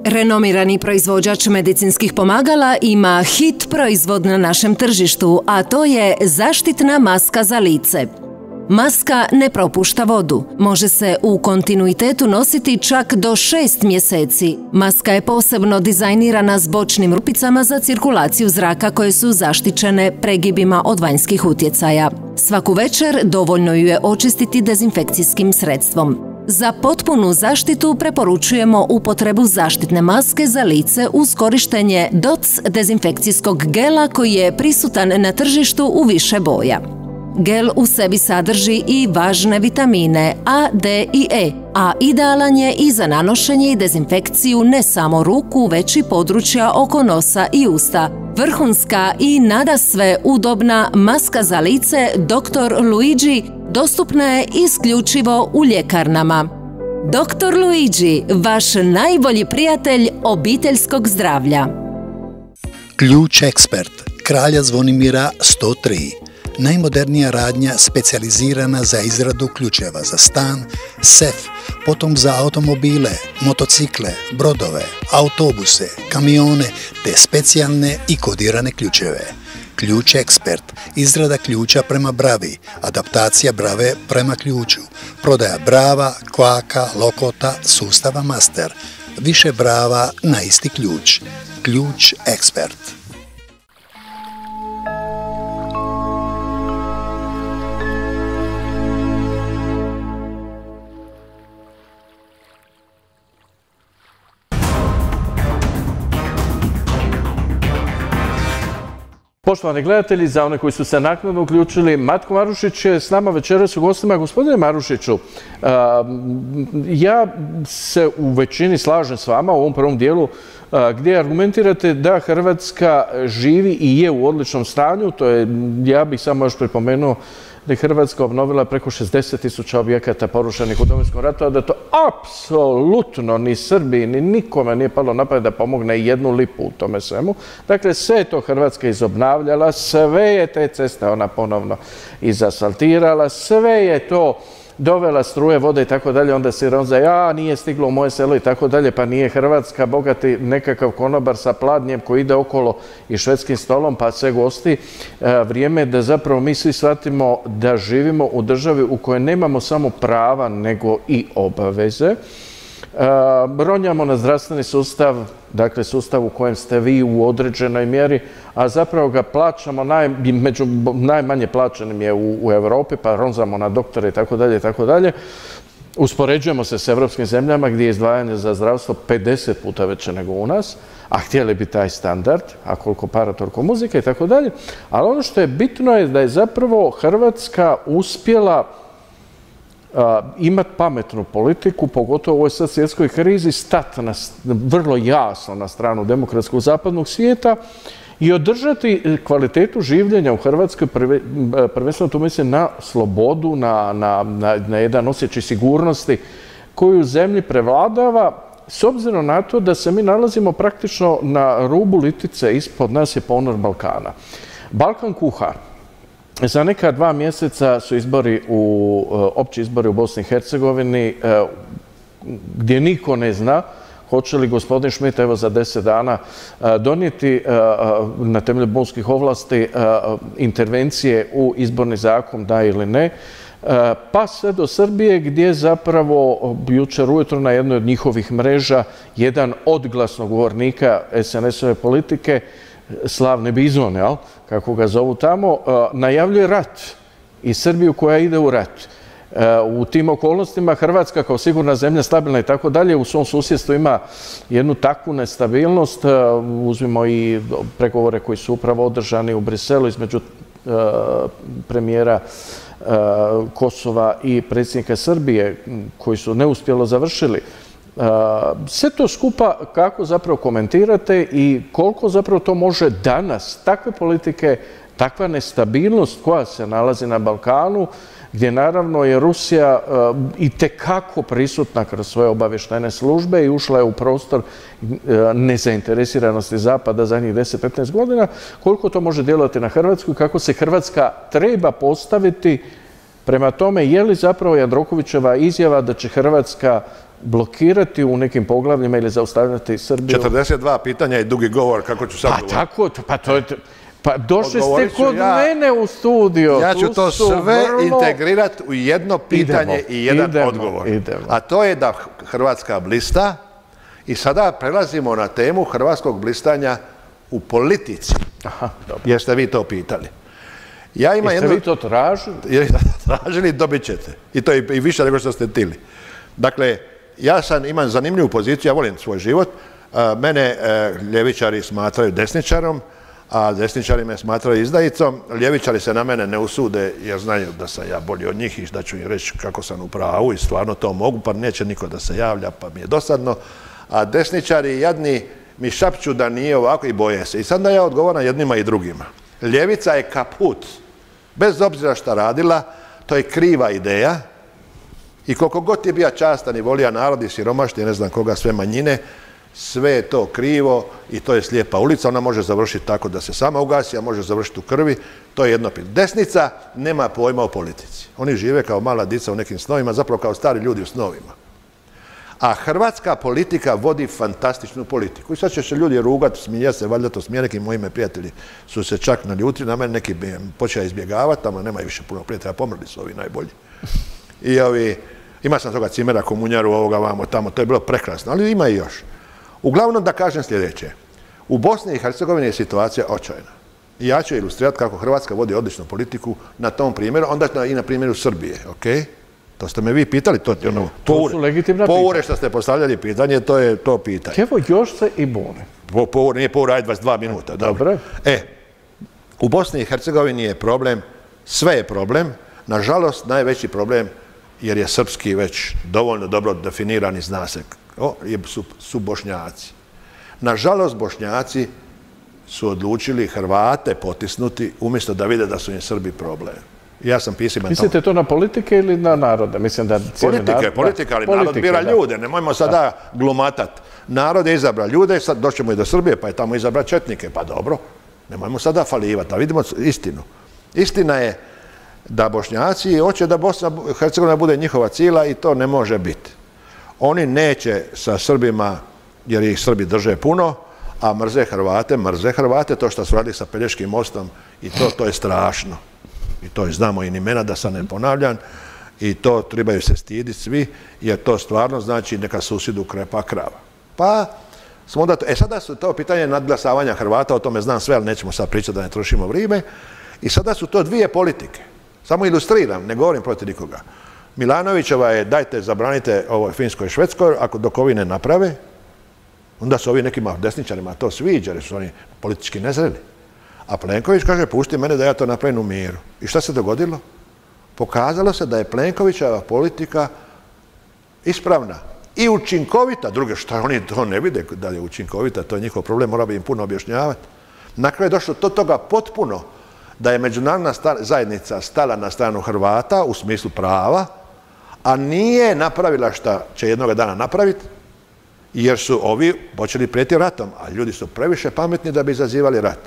Renomirani proizvođač medicinskih pomagala ima hit proizvod na našem tržištu, a to je zaštitna maska za lice. Maska ne propušta vodu. Može se u kontinuitetu nositi čak do šest mjeseci. Maska je posebno dizajnirana s bočnim rupicama za cirkulaciju zraka koje su zaštićene pregibima od vanjskih utjecaja. Svaku večer dovoljno ju je očistiti dezinfekcijskim sredstvom. Za potpunu zaštitu preporučujemo upotrebu zaštitne maske za lice uz korištenje DOC dezinfekcijskog gela koji je prisutan na tržištu u više boja. Gel u sebi sadrži i važne vitamine A, D i E, a idealan je i za nanošenje i dezinfekciju ne samo ruku, već i područja oko nosa i usta. Vrhunska i nada sve udobna maska za lice Dr. Luigi dostupna je isključivo u ljekarnama. Dr. Luigi, vaš najbolji prijatelj obiteljskog zdravlja. Ključ ekspert, kralja Zvonimira 103 najmodernija radnja specijalizirana za izradu ključeva za stan, sef, potom za automobile, motocikle, brodove, autobuse, kamione te specijalne i kodirane ključeve. Ključ ekspert, izrada ključa prema bravi, adaptacija brave prema ključu, prodaja brava, kvaka, lokota, sustava master, više brava na isti ključ. Ključ ekspert. Poštovani gledatelji, za one koji su se naknadno uključili, Matko Marušić je s nama večeras u gostima. Gospodine Marušiću, ja se u većini slažem s vama u ovom prvom dijelu gdje argumentirate da Hrvatska živi i je u odličnom stanju. To je, ja bih samo još pripomenuo, da je Hrvatska obnovila preko 60 tisuća objekata porušenih u Domovinskom ratu, a da to apsolutno ni Srbiji, ni nikome nije palo napad da pomogne jednu lipu u tome svemu. Dakle, sve je to Hrvatska izobnavljala, sve je te ceste ona ponovno izasfaltirala, sve je to dovela struje, vode i tako dalje, onda se ronza, ja, nije stiglo u moje selo i tako dalje, pa nije Hrvatska bogati nekakav konobar sa pladnjem koji ide okolo i švedskim stolom, pa sve gosti. E, vrijeme je da zapravo mi svi shvatimo da živimo u državi u kojoj nemamo samo prava, nego i obaveze. Ronjamo na zdravstveni sustav, dakle sustav u kojem ste vi u određenoj mjeri, a zapravo ga plaćamo, među najmanje plaćenim je u, Europi, pa ronzamo na doktore i tako. Uspoređujemo se s evropskim zemljama gdje je izdvajanje za zdravstvo 50 puta veće nego u nas, a htjeli bi taj standard, a koliko para, toliko muzika i. Ali ono što je bitno je da je zapravo Hrvatska uspjela imati pametnu politiku, pogotovo u ovoj sad svjetskoj krizi, stati vrlo jasno na stranu demokratskog zapadnog svijeta i održati kvalitetu življenja u Hrvatskoj, prvenstveno tu mislim na slobodu, na, na jedan osjećaj sigurnosti koju zemlji prevladava, s obzirom na to da se mi nalazimo praktično na rubu litice, ispod nas je ponor Balkana. Balkan kuha, za neka dva mjeseca su izbori u, e, opći izbori u Bosni i Hercegovini, e, gdje niko ne zna hoće li gospodin Šmit evo za deset dana e, donijeti na temelju bolskih ovlasti intervencije u izborni zakon, da ili ne, pa sve do Srbije gdje zapravo jučer ujutro na jednoj od njihovih mreža jedan od glasnogovornika SNS-ove politike slavne bizone, kako ga zovu tamo, e, najavljuje rat i Srbiju koja ide u rat. E, u tim okolnostima Hrvatska kao sigurna zemlja, stabilna i tako dalje, u svom susjedstvu ima jednu takvu nestabilnost. E, uzmimo i pregovore koji su upravo održani u Briselu između premijera Kosova i predsjednika Srbije, koji su neuspjelo završili sve to skupa kako zapravo komentirate i koliko zapravo to može danas, takve politike, takva nestabilnost koja se nalazi na Balkanu, gdje naravno je Rusija i tekako prisutna kroz svoje obavještajne službe i ušla je u prostor nezainteresiranosti Zapada zadnjih 10-15 godina, koliko to može djelovati na Hrvatsku i kako se Hrvatska treba postaviti Prema tome, je li zapravo Jandrokovićeva izjava da će Hrvatska blokirati u nekim poglavljima ili zaustavljati Srbiju? 42 pitanja i dugi govor, kako ću sad Pa govoriti? tako, pa to je... Pa došli ste kod ja. mene u studio. Ja ću to sve vrlo- integrirati u jedno pitanje Idemo, i jedan idemo, odgovor. idemo. A to je da Hrvatska blista i sada prelazimo na temu hrvatskog blistanja u politici. Aha, dobro. Jeste vi to pitali? Ja Jeste vi to tražili? Jer tražili, dobit ćete. I to i, i više nego što ste tili. Dakle, ja sam, imam zanimljivu poziciju, ja volim svoj život. A, mene e, ljevičari smatraju desničarom, a desničari me smatraju izdajicom. Ljevičari se na mene ne usude jer znaju da sam ja bolji od njih i da ću im reći kako sam u pravu i stvarno to mogu, pa neće niko da se javlja, pa mi je dosadno. A desničari jadni mi šapću da nije ovako i boje se. I sad da ja odgovaram jednima i drugima. Ljevica je kaput. Bez obzira šta radila, to je kriva ideja i koliko god je bio častan i volija narod i siromašni, ne znam koga, sve manjine, sve je to krivo i to je slijepa ulica. Ona može završiti tako da se sama ugasi, a može završiti u krvi. To je jedno pitanje. Desnica nema pojma o politici. Oni žive kao mala dica u nekim snovima, zapravo kao stari ljudi u snovima. A hrvatska politika vodi fantastičnu politiku. I sad će se ljudi rugati, smije se, valjda to smije, neki moji prijatelji su se čak naljutili na mene, neki počeo izbjegavati, tamo nema više puno prijatelja, pomrli su ovi najbolji. I ovi, ima sam toga cimera, komunjaru, ovoga vamo, tamo, to je bilo prekrasno, ali ima i još. Uglavnom da kažem sljedeće. U Bosni i Hercegovini je situacija očajna. I ja ću ilustrirati kako Hrvatska vodi odličnu politiku na tom primjeru, onda i na primjeru Srbije, ok? To ste me vi pitali, to je ono, To su legitimna Povore što ste postavljali pitanje, to je to pitanje. Evo, još se i bune. Po, povor, nije povor, ajde 22 minuta. Dobro. E, u Bosni i Hercegovini je problem, sve je problem, nažalost najveći problem jer je srpski već dovoljno dobro definiran i zna se o, je- su, su bošnjaci. Nažalost, bošnjaci su odlučili Hrvate potisnuti umjesto da vide da su im Srbi problem. Ja sam tamo. Mislite to na politike ili na narode? Mislim da cijeli Politike, narod- politika, da, ali narod bira da. ljude, nemojmo sada glumatat. Narod je izabrao ljude, sad doćemo i do Srbije, pa je tamo izabrao četnike, pa dobro, nemojmo sada falivati, a vidimo istinu. Istina je da bošnjaci hoće da Bosna Hercegovina bude njihova cila i to ne može biti. Oni neće sa Srbima, jer ih Srbi drže puno, a mrze Hrvate, mrze Hrvate, to što su radili sa Pelješkim mostom i to, to je strašno. I to znamo i imena da se ne ponavljam i to trebaju se stiditi svi, jer to stvarno znači neka susjedu krepa krava. Pa smo onda, to- e sada su to pitanje nadglasavanja Hrvata, o tome znam sve, ali nećemo sad pričati da ne trošimo vrijeme. I sada su to dvije politike. Samo ilustriram, ne govorim protiv nikoga. Milanovićeva je dajte, zabranite ovoj Finskoj i Švedskoj, ako dok ovi ne naprave, onda su ovi nekima desničarima to sviđa, jer su oni politički nezreli. A Plenković kaže, pusti mene da ja to napravim u miru. I šta se dogodilo? Pokazalo se da je Plenkovićeva politika ispravna i učinkovita. Druge što oni to ne vide da je učinkovita, to je njihov problem, mora bi im puno objašnjavati. Na kraju je došlo do toga potpuno da je međunarodna zajednica stala na stranu Hrvata u smislu prava, a nije napravila šta će jednoga dana napraviti, jer su ovi počeli prijeti ratom, a ljudi su previše pametni da bi izazivali rat.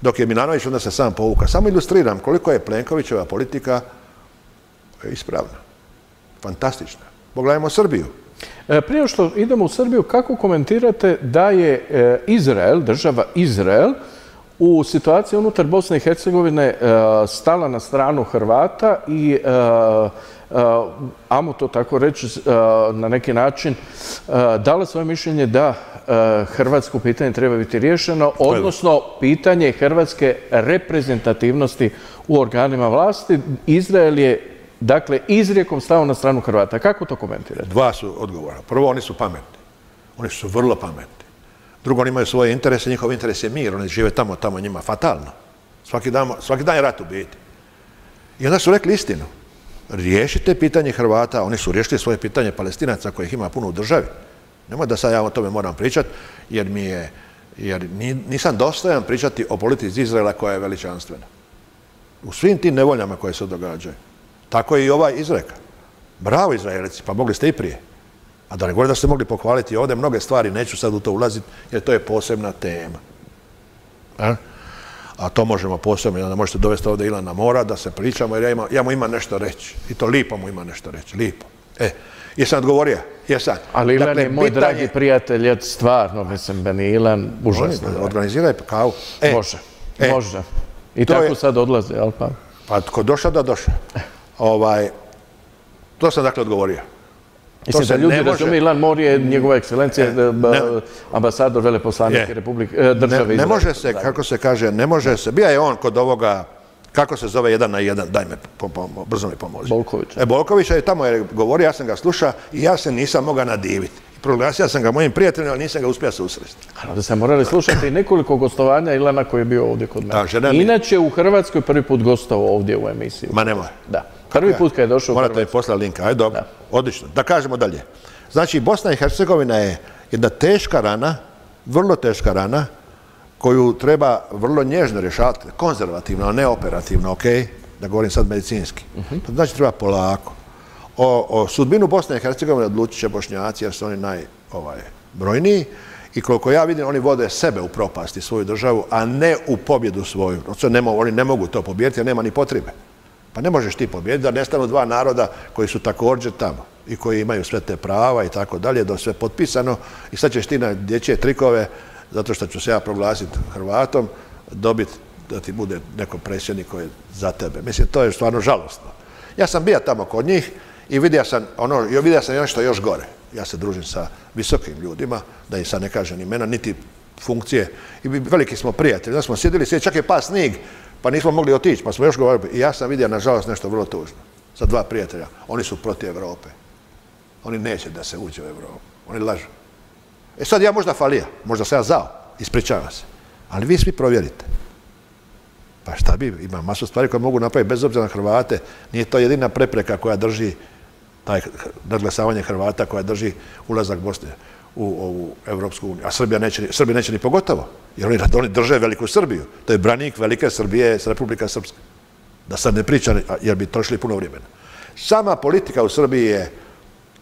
Dok je Milanović onda se sam povuka. Samo ilustriram koliko je Plenkovićeva politika ispravna. Fantastična. Pogledajmo Srbiju. E, Prije što idemo u Srbiju, kako komentirate da je e, Izrael, država Izrael, u situaciji unutar Bosne i Hercegovine e, stala na stranu Hrvata i e, e, amo to tako reći, na neki način dala svoje mišljenje da hrvatsko pitanje treba biti riješeno, odnosno pitanje hrvatske reprezentativnosti u organima vlasti. Izrael je Dakle, izrijekom stao na stranu Hrvata. Kako to komentirate? Dva su odgovora. Prvo, oni su pametni. Oni su vrlo pametni. Drugo, oni imaju svoje interese, njihov interes je mir. Oni žive tamo, tamo njima fatalno. Svaki dan, svaki dan je rat u biti. I onda su rekli istinu. Riješite pitanje Hrvata, oni su riješili svoje pitanje palestinaca kojih ima puno u državi. Nemoj da sad ja o tome moram pričati, jer mi je, jer ni- nisam dostojan pričati o politici Izraela koja je veličanstvena. U svim tim nevoljama koje se događaju. Tako je i ovaj izreka. Bravo Izraelici, pa mogli ste i prije. A da ne govorim da ste mogli pohvaliti ovdje mnoge stvari, neću sad u to ulaziti, jer to je posebna tema. A? a to možemo posebno, da možete dovesti ovdje Ilana Mora, da se pričamo, jer ja, ima, ja mu imam nešto reći. I to lipo mu ima nešto reći, lipo. E, jesam odgovorio? Jesam. Ali Ilan Dakle, je moj pitanje- dragi prijatelj, je stvarno, mislim, meni Ilan užasno. Organiziraj kavu. E, Može, e, može. I tako je- sad odlaze, jel pa? Pa tko došao da došao. Ovaj, to sam dakle odgovorio. Mislim se da ljudi razumiju, Ilan Mor je njegova ekscelencija, ambasador veleposlanike. Republike, e, Ne, države ne može se, kako se kaže, ne može se. Bija je on kod ovoga, kako se zove jedan na jedan, daj me, po- po- brzo mi pomozi. Bolković. E, Bolkovića je tamo je govorio, ja sam ga slušao i ja se nisam mogao nadiviti. Proglasio sam ga mojim prijateljem, ali nisam ga uspio susresti. A Da ste morali slušati nekoliko gostovanja Ilana koji je bio ovdje kod mene. Inače u Hrvatskoj prvi put gostao ovdje u emisiji. Ma nemoj. Da. Prvi put kad je došao u Morate mi Hrvatsku. poslati link, ajde dobro. Odlično. Da kažemo dalje. Znači, Bosna i Hercegovina je jedna teška rana, vrlo teška rana, koju treba vrlo nježno rješavati, konzervativno, a ne operativno, ok? Da govorim sad medicinski. To znači treba polako. O, o sudbinu Bosne i Hercegovine odlučit će Bošnjaci jer su oni najbrojniji i koliko ja vidim oni vode sebe u propasti svoju državu, a ne u pobjedu svoju. Oni ne mogu to pobijediti jer nema ni potrebe. Pa ne možeš ti pobijediti da nestanu dva naroda koji su također tamo i koji imaju sve te prava i tako dalje, da je sve potpisano i sad ćeš ti na dječje trikove, zato što ću se ja proglasiti Hrvatom, dobiti da ti bude neko predsjednik koji je za tebe. Mislim, to je stvarno žalostno. Ja sam bio tamo kod njih i vidio sam, ono, jo- vidio sam nešto još gore. Ja se družim sa visokim ljudima, da im sad ne kažem imena, niti funkcije. I veliki smo prijatelji. Da smo sjedili, sjedi, čak je pas snig, pa nismo mogli otići, pa smo još govorili. I ja sam vidio, nažalost, nešto vrlo tužno. Sa dva prijatelja. Oni su protiv Europe. Oni neće da se uđe u Europu. Oni lažu. E sad ja možda falija, možda sam ja zao, ispričavam se. Ali vi svi provjerite. Pa šta bi, ima masu stvari koje mogu napraviti bez obzira na Hrvate. Nije to jedina prepreka koja drži taj nadglasavanje Hrvata koja drži ulazak Bosne u ovu Evropsku uniju. A Srbija neće, Srbija neće ni pogotovo, jer oni, drže veliku Srbiju. To je branik velike Srbije s Republika Srpska. Da sad ne pričam, jer bi trošili puno vremena. Sama politika u Srbiji je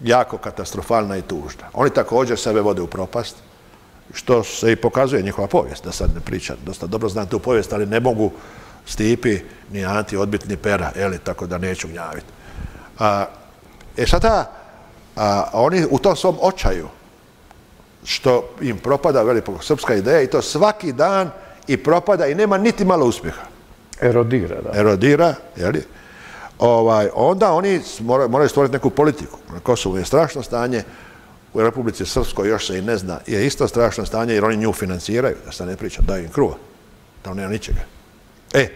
jako katastrofalna i tužna. Oni također sebe vode u propast, što se i pokazuje njihova povijest, da sad ne pričam. Dosta dobro znam tu povijest, ali ne mogu Stipi, ni Anti odbiti, ni Pera, eli, tako da neću gnjaviti. E sada, a, oni u tom svom očaju, što im propada veliko srpska ideja i to svaki dan i propada i nema niti malo uspjeha Erodira, da. erodira, jeli, ovaj, onda oni moraju, moraju stvoriti neku politiku. Na Kosovu je strašno stanje, u Republici Srpskoj još se i ne zna, je isto strašno stanje jer oni nju financiraju, da se ne priča, daju im kruva. Tamo nema ničega. E,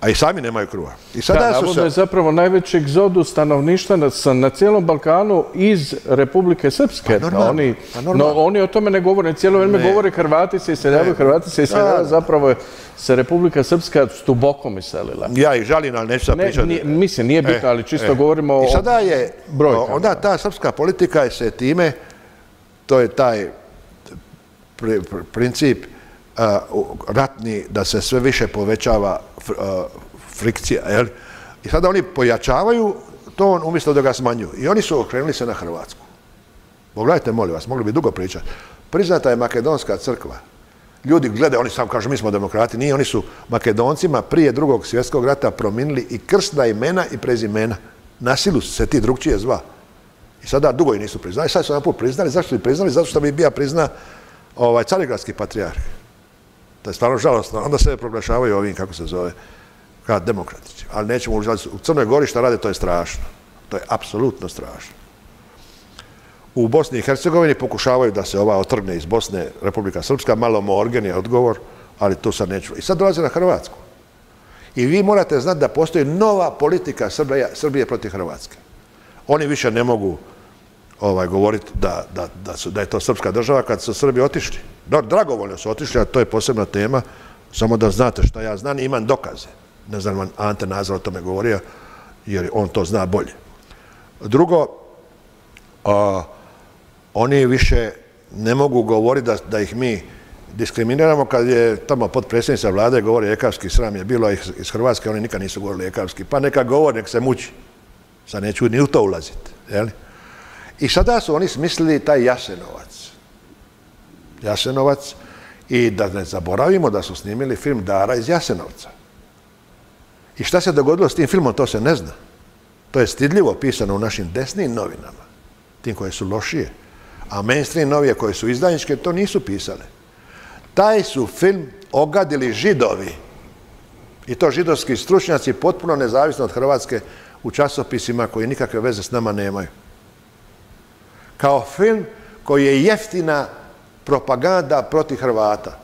a i sami nemaju kruva. I sada Da, navodno je zapravo najveći egzodus stanovništva na, cijelom Balkanu iz Republike Srpske. Pa oni, pa no, oni o tome ne govore. Cijelo vrijeme Ne. govore Hrvati se iseljavaju, Ne. Hrvati se iseljavaju. Zapravo je se Republika Srpska stuboko iselila. Ja ih žalim, ali neću sad Ne, pričati. nije- mislim, nije bitno, ali čisto govorimo o I sada je, brojkama. onda ta srpska politika je se time, to je taj pri- pri- princip ratni da se sve više povećava a, frikcija, jel? I sada oni pojačavaju to umjesto da ga smanjuju. I oni su okrenuli se na Hrvatsku. Pogledajte, molim vas, mogli bi dugo pričati. Priznata je makedonska crkva. Ljudi gledaju, oni sam kažu mi smo demokrati, nije, oni su makedoncima prije drugog svjetskog rata promijenili i krstna imena i prezimena. Na silu su se ti drugčije zva. I sada dugo ih nisu priznali, sad su jedan put priznali. Zašto bi priznali? Zato što bi bija prizna ovaj, carigradski patrijarh. To je stvarno žalostno. Onda se proglašavaju ovim, kako se zove, kao demokratići. Ali nećemo užaliti. U Crnoj Gori što rade, to je strašno. To je apsolutno strašno. U Bosni i Hercegovini pokušavaju da se ova otrgne iz Bosne, Republika Srpska, malo morgen je odgovor, ali tu sad neću. I sad dolaze na Hrvatsku. I vi morate znati da postoji nova politika Srbije, Srbije protiv Hrvatske. Oni više ne mogu ovaj, govoriti da, da je to srpska država kad su Srbi otišli. Dragovoljno su otišli, a to je posebna tema, samo da znate šta ja znam imam dokaze. Ne znam, vam Ante Nazar o tome govorio, jer on to zna bolje. Drugo, a, oni više ne mogu govoriti da, da ih mi diskriminiramo kad je tamo potpredsjednica vlade govori ekavski sram je bilo iz, Hrvatske, oni nikad nisu govorili ekavski. Pa neka govori, nek se muči. Sad neću ni u to ulaziti. I sada su oni smislili taj Jasenovac. Jasenovac I da ne zaboravimo da su snimili film Dara iz Jasenovca. I šta se dogodilo s tim filmom, to se ne zna. To je stidljivo pisano u našim desnim novinama, tim koje su lošije. A mainstream novije koje su izdajničke to nisu pisale. Taj su film ogadili židovi i to židovski stručnjaci potpuno nezavisno od Hrvatske u časopisima koji nikakve veze s nama nemaju. Kao film koji je jeftina propaganda protiv Hrvata.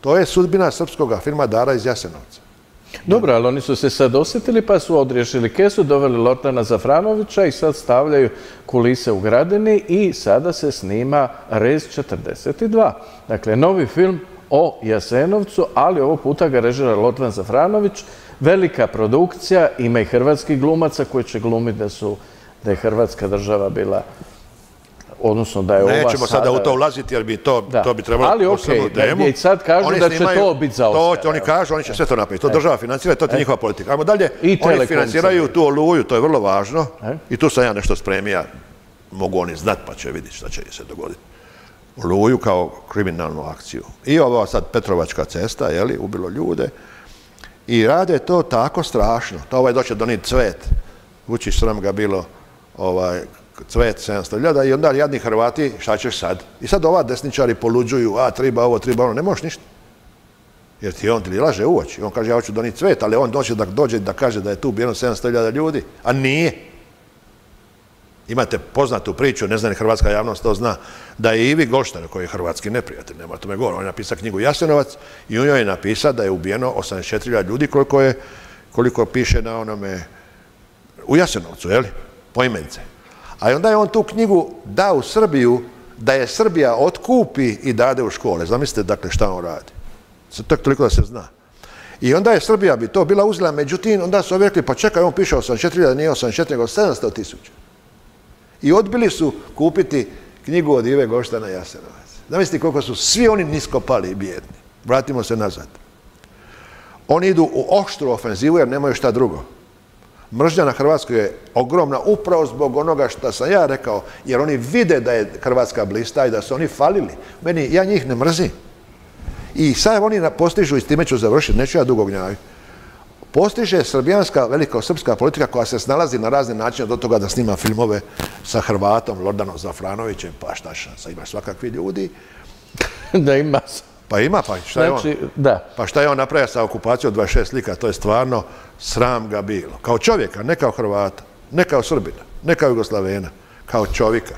To je sudbina srpskog filma Dara iz Jasenovca. Dobro, ali oni su se sad osjetili pa su odriješili kesu, doveli Lortana Zafranovića i sad stavljaju kulise u gradini i sada se snima Rez 42. Dakle, novi film o Jasenovcu, ali ovog puta ga režira Lotvan Zafranović. Velika produkcija, ima i hrvatskih glumaca koji će glumiti da, su, da je Hrvatska država bila odnosno da je ova Nećemo sada u to ulaziti jer bi to, Da. to bi trebalo Ali okej, da- i sad kažu Oni da će snimaju- to biti za to, Oni kažu, oni će sve to napraviti. To država financira, to je njihova politika. Ajmo dalje. I oni financiraju tu oluju, to je vrlo važno. E? I tu sam ja nešto spremija. Mogu oni znat pa će vidjeti šta će se dogoditi. Oluju kao kriminalnu akciju. I ova sad Petrovačka cesta, jeli, ubilo ljude. I rade to tako strašno. To ovaj doće doniti cvet. Vučić sram ga bilo ovaj, cvet 700 ljada i onda jadni Hrvati, šta ćeš sad? I sad ova desničari poluđuju, a triba ovo, triba ono, ne možeš ništa. Jer ti on ti laže u oči. On kaže, ja hoću doniti cvet, ali on doće da dođe da kaže da je tu ubijeno 700.000 ljudi, a nije. Imate poznatu priču, ne zna ni hrvatska javnost to zna, da je Ivi Goštar, koji je hrvatski neprijatelj, nema tome govora, on je napisao knjigu Jasenovac i u njoj je napisao da je ubijeno 84.000 ljudi koliko je, koliko piše na onome, u Jasenovcu, je li? Poimence. A onda je on tu knjigu dao u Srbiju da je Srbija otkupi i dade u škole. Zamislite dakle šta on radi. Tek toliko da se zna. I onda je Srbija bi to bila uzela, međutim, onda su ovi rekli, pa čekaj, on piše 84.000, nije 84, nego 700 tisuća. I odbili su kupiti knjigu od Ive Goštana Jasenovac. Zamislite koliko su svi oni nisko pali i bijedni. Vratimo se nazad. Oni idu u oštru ofenzivu jer nemaju šta drugo. Mržnja na Hrvatskoj je ogromna upravo zbog onoga što sam ja rekao, jer oni vide da je Hrvatska blista i da su oni falili. Meni, ja njih ne mrzim. I sad oni postižu, i s time ću završiti, neću ja dugo gnjaviti, postiže srbijanska, velikosrpska politika koja se snalazi na razne načine do toga da snima filmove sa Hrvatom, Lordanom Zafranovićem, pa šta šansa, ima svakakvi ljudi. da ima... Pa ima, pa šta je on? Znači, da. Pa šta je on napravio sa okupacijom 26 slika, to je stvarno sram ga bilo. Kao čovjeka, ne kao Hrvata, ne kao Srbina, ne kao Jugoslavena, kao čovjeka.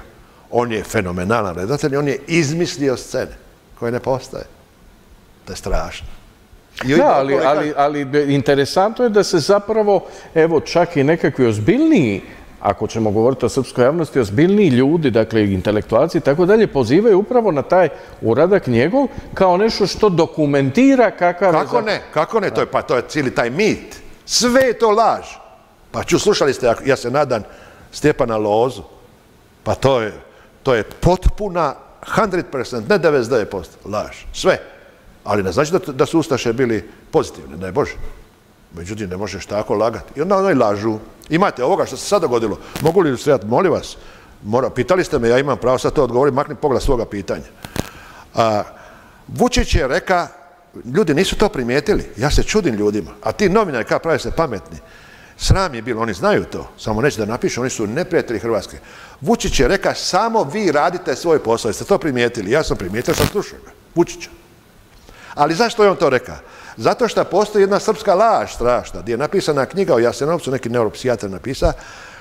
On je fenomenalan redatelj, on je izmislio scene koje ne postaje. To je strašno. I Da, ali, ali, ali interesantno je da se zapravo, evo, čak i nekakvi ozbiljniji, ako ćemo govoriti o srpskoj javnosti, ozbiljniji ljudi, dakle, intelektualci i tako dalje, pozivaju upravo na taj uradak njegov kao nešto što dokumentira kakav Kako ne? Kako ne? To je, pa to je cijeli taj mit. Sve je to laž. Pa ču, slušali ste, ja se nadam, Stjepana Lozu. Pa to je, to je potpuna 100%, ne 99%, laž. Sve. Ali ne znači da, da su Ustaše bili pozitivni, ne Bože. Međutim, ne možeš tako lagati. I onda oni lažu. Imate ovoga što se sad dogodilo. Mogu li ilustrirati? Molim vas. Mora, pitali ste me, ja imam pravo sad to odgovoriti, makni pogled svoga pitanja. A, Vučić je reka, ljudi nisu to primijetili, ja se čudim ljudima, a ti novinari kao prave se pametni, sram je bilo, oni znaju to, samo neće da napišu, oni su neprijatelji Hrvatske. Vučić je reka, samo vi radite svoj posao, jeste to primijetili? Ja sam primijetio, sam slušao ga, Vučića. Ali zašto je on to rekao? Zato što postoji jedna srpska laž strašna, gdje je napisana knjiga o Jasenovcu, neki neuropsijatar napisa,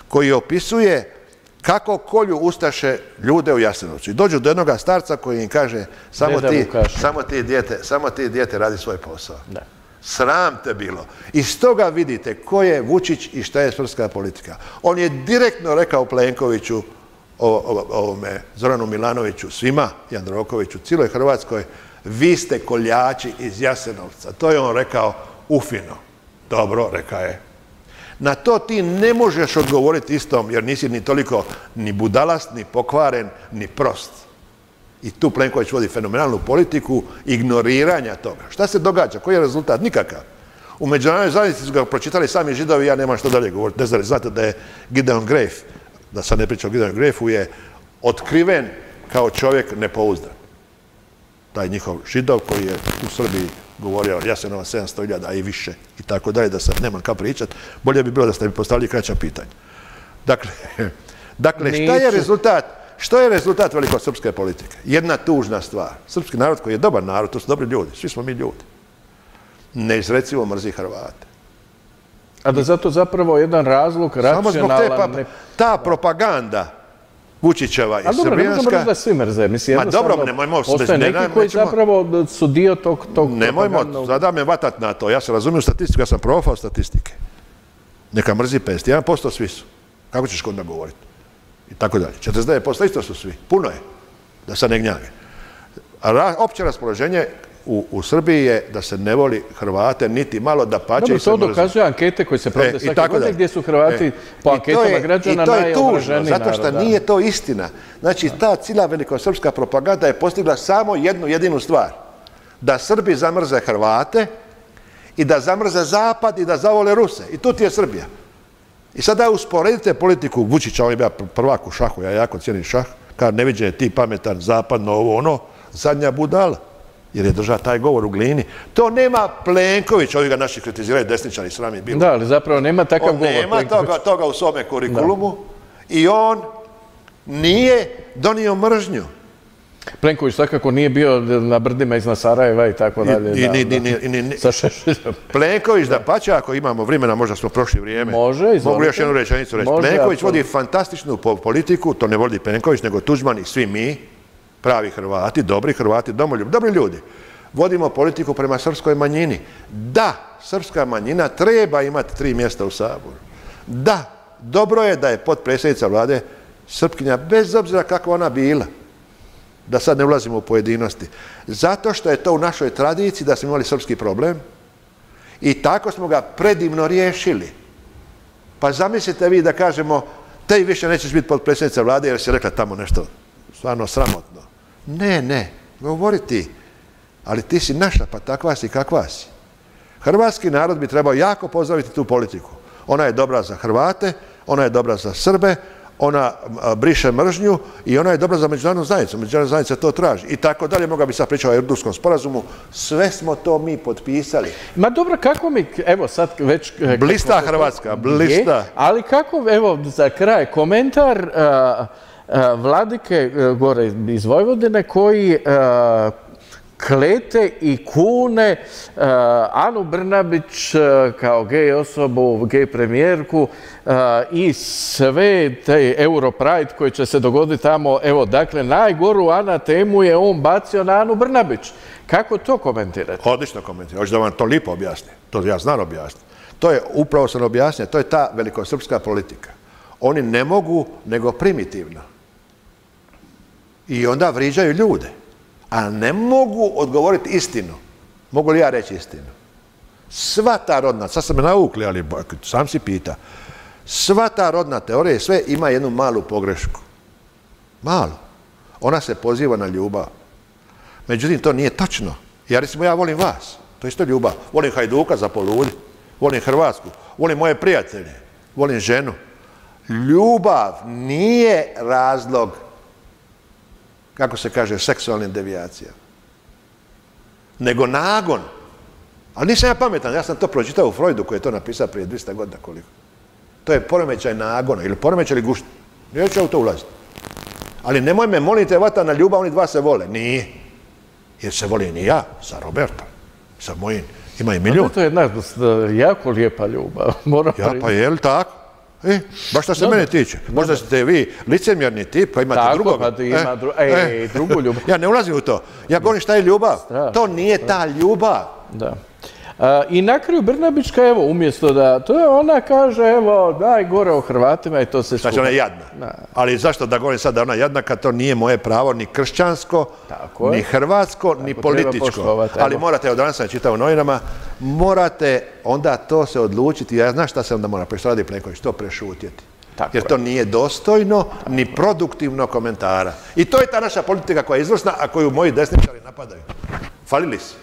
koji opisuje kako kolju Ustaše ljude u Jasenovcu. I dođu do jednog starca koji im kaže samo ti, samo ti dijete, samo ti dijete radi svoj posao. Da. Sram te bilo. Iz toga vidite ko je Vučić i šta je srpska politika. On je direktno rekao Plenkoviću, o, o- ovome Zoranu Milanoviću, svima, Jandrokoviću, cijeloj Hrvatskoj, vi ste koljači iz Jasenovca. To je on rekao ufino. Dobro, reka je. Na to ti ne možeš odgovoriti istom, jer nisi ni toliko ni budalast, ni pokvaren, ni prost. I tu Plenković vodi fenomenalnu politiku ignoriranja toga. Šta se događa? Koji je rezultat? Nikakav. U međunarodnoj zajednici su ga pročitali sami židovi, ja nemam što dalje govoriti. Ne znam, li znate da je Gideon Grave, da sad ne pričam o Gideon Graveu, je otkriven kao čovjek nepouzdan. Taj njihov židov koji je u Srbiji govorio Jasenova 700.000 a i više i tako dalje, da sad nemam kao pričat. Bolje bi bilo da ste mi postavili kraća pitanja. Dakle, dakle šta je rezultat što je rezultat velikosrpske politike? Jedna tužna stvar. Srpski narod koji je dobar narod, to su dobri ljudi, svi smo mi ljudi. Neizrecivo mrzi Hrvate. A da zato zapravo jedan razlog racionalan... Samo zbog te ta propaganda Vučićeva i Srbijanska... A dobro, ne da svi mrze. Mislim, Ma dobro, nemojmo... Postoje neki koji zapravo su dio tog, tog Nemojmo, sada me vatat na to. Ja se razumijem statistiku, ja sam profao statistike. Neka mrzi 51%, svi su. Kako ćeš onda govoriti? I tako dalje. 49% isto su svi. Puno je. Da sad ne gnjave. Opće raspoloženje u, u Srbiji je da se ne voli Hrvate niti malo da pače i se to dokazuje ankete koje se provode e, svake godine gdje su Hrvati e, po anketama građana I to je tužno, zato što nije to istina. Znači, ta cijela velikosrpska propaganda je postigla samo jednu jedinu stvar. Da Srbi zamrze Hrvate i da zamrze Zapad i da zavole Ruse. I tu ti je Srbija. I sada usporedite politiku Vučića, on je bio prvak u šahu, ja jako cijenim šah, kad ne viđe ti pametan, zapadno, ovo ono, zadnja budala jer je držao taj govor u glini. To nema Plenković, ovi ga naši kritiziraju, desničani s nami bilo. Da, ali zapravo nema takav on govor. Nema toga, toga u svome kurikulumu i on nije donio mržnju. Plenković svakako nije bio na brdima iznad Sarajeva i tako dalje. Plenković, da pače, ako imamo vremena, možda smo prošli vrijeme. Može, izvolite. Mogu još jednu rečenicu reći. Plenković vodi fantastičnu politiku, to ne vodi Plenković, nego Tuđman i svi mi, pravi Hrvati, dobri Hrvati, domoljub, dobri ljudi. Vodimo politiku prema srpskoj manjini. Da, srpska manjina treba imati tri mjesta u Saboru. Da, dobro je da je potpredsjednica vlade Srpkinja, bez obzira kako ona bila. Da sad ne ulazimo u pojedinosti. Zato što je to u našoj tradiciji da smo imali srpski problem i tako smo ga predivno riješili. Pa zamislite vi da kažemo, te više nećeš biti potpredsjednica vlade jer si rekla tamo nešto stvarno sramotno. Ne, ne, govori ti. Ali ti si naša, pa takva si kakva si. Hrvatski narod bi trebao jako pozdraviti tu politiku. Ona je dobra za Hrvate, ona je dobra za Srbe, ona briše mržnju i ona je dobra za međunarodnu zajednicu. Međunarodna zajednica to traži. I tako dalje, moga bi sad pričao o Erdurskom sporazumu. Sve smo to mi potpisali. Ma dobro, kako mi, evo sad već... E, blista Hrvatska, blista. ali kako, evo, za kraj, komentar... vladike e, gore iz Vojvodine koji e, klete i kune Anu Brnabić kao gej osobu, gej premijerku i sve te Europride koji će se dogoditi tamo. Evo, dakle, najgoru Ana temu je on bacio na Anu Brnabić. Kako to komentirate? Odlično komentirate. Hoću da vam to lipo objasnim. To ja znam objasniti. To je, upravo sam objasnio, to je ta velikosrpska politika. Oni ne mogu, nego primitivno i onda vriđaju ljude. A ne mogu odgovoriti istinu. Mogu li ja reći istinu? Sva ta rodna, sad sam me naukli, ali sam si pita, sva ta rodna teorija sve ima jednu malu pogrešku. Malu. Ona se poziva na ljubav. Međutim, to nije točno. Ja recimo, ja volim vas. To je isto ljubav. Volim Hajduka za poludi. Volim Hrvatsku. Volim moje prijatelje. Volim ženu. Ljubav nije razlog kako se kaže, seksualnim devijacijama. Nego nagon. Ali nisam ja pametan, ja sam to pročitao u Freudu koji je to napisao prije 200 godina koliko. To je poremećaj nagona ili poremećaj ili gušta. Neću u to ulaziti. Ali nemoj me, molite, vata na ljubav, oni dva se vole. Nije. Jer se voli ni ja, sa Robertom, sa mojim. Ima i milijun. To je jedna jako lijepa ljubav. ja, pa je li tako? E, baš što se mene tiče. Možda ste vi licemjerni tip, pa imate drugog. Tako, pa ima e, e, drugu ljubav. Ja ne ulazim u to. Ja govorim šta je ljubav. To nije ta ljubav. Da. I na kraju Brnabićka, evo, umjesto da, to je ona kaže, evo, daj gore o Hrvatima i to se Znači ona je jadna. Ali zašto da govorim sad da ona jadna kad to nije moje pravo ni kršćansko, ni hrvatsko, ni političko. Ali morate, od danas sam čitao u novinama, morate onda to se odlučiti. Ja znam šta se onda mora, što radi Plenković, to prešutjeti. Jer to nije dostojno ni produktivno komentara. I to je ta naša politika koja je izvrsna, a koju moji desničari napadaju. Falili si.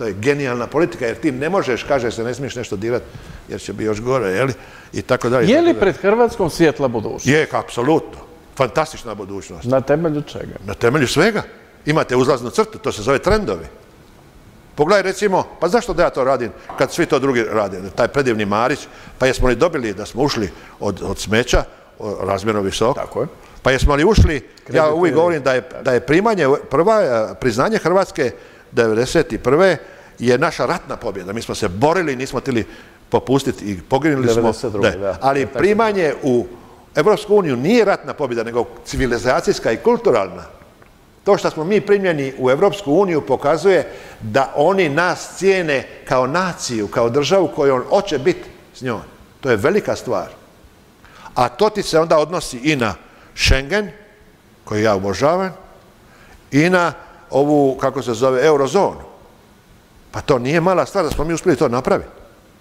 To je genijalna politika, jer ti ne možeš, kaže se, ne smiješ nešto dirati, jer će biti još gore, jeli? I tako dalje. Je li pred Hrvatskom svijetla budućnost? Je, apsolutno. Fantastična budućnost. Na temelju čega? Na temelju svega. imate uzlaznu crtu, to se zove trendovi. Pogledaj recimo, pa zašto da ja to radim kad svi to drugi rade? Taj predivni Marić, pa jesmo li dobili da smo ušli od, od smeća, razmjerno visoko? Tako je. Pa jesmo li ušli, ja uvijek govorim da je, da je primanje, prva, priznanje Hrvatske 91. je naša ratna pobjeda. Mi smo se borili, nismo htjeli popustiti i poginuli smo. 92., da. Ali primanje u Evropsku uniju nije ratna pobjeda, nego civilizacijska i kulturalna. To što smo mi primljeni u Evropsku uniju pokazuje da oni nas cijene kao naciju, kao državu koju on hoće biti s njom. To je velika stvar. A to ti se onda odnosi i na Schengen, koji ja obožavam, i na ovu, kako se zove, eurozonu. Pa to nije mala stvar da smo mi uspjeli to napraviti.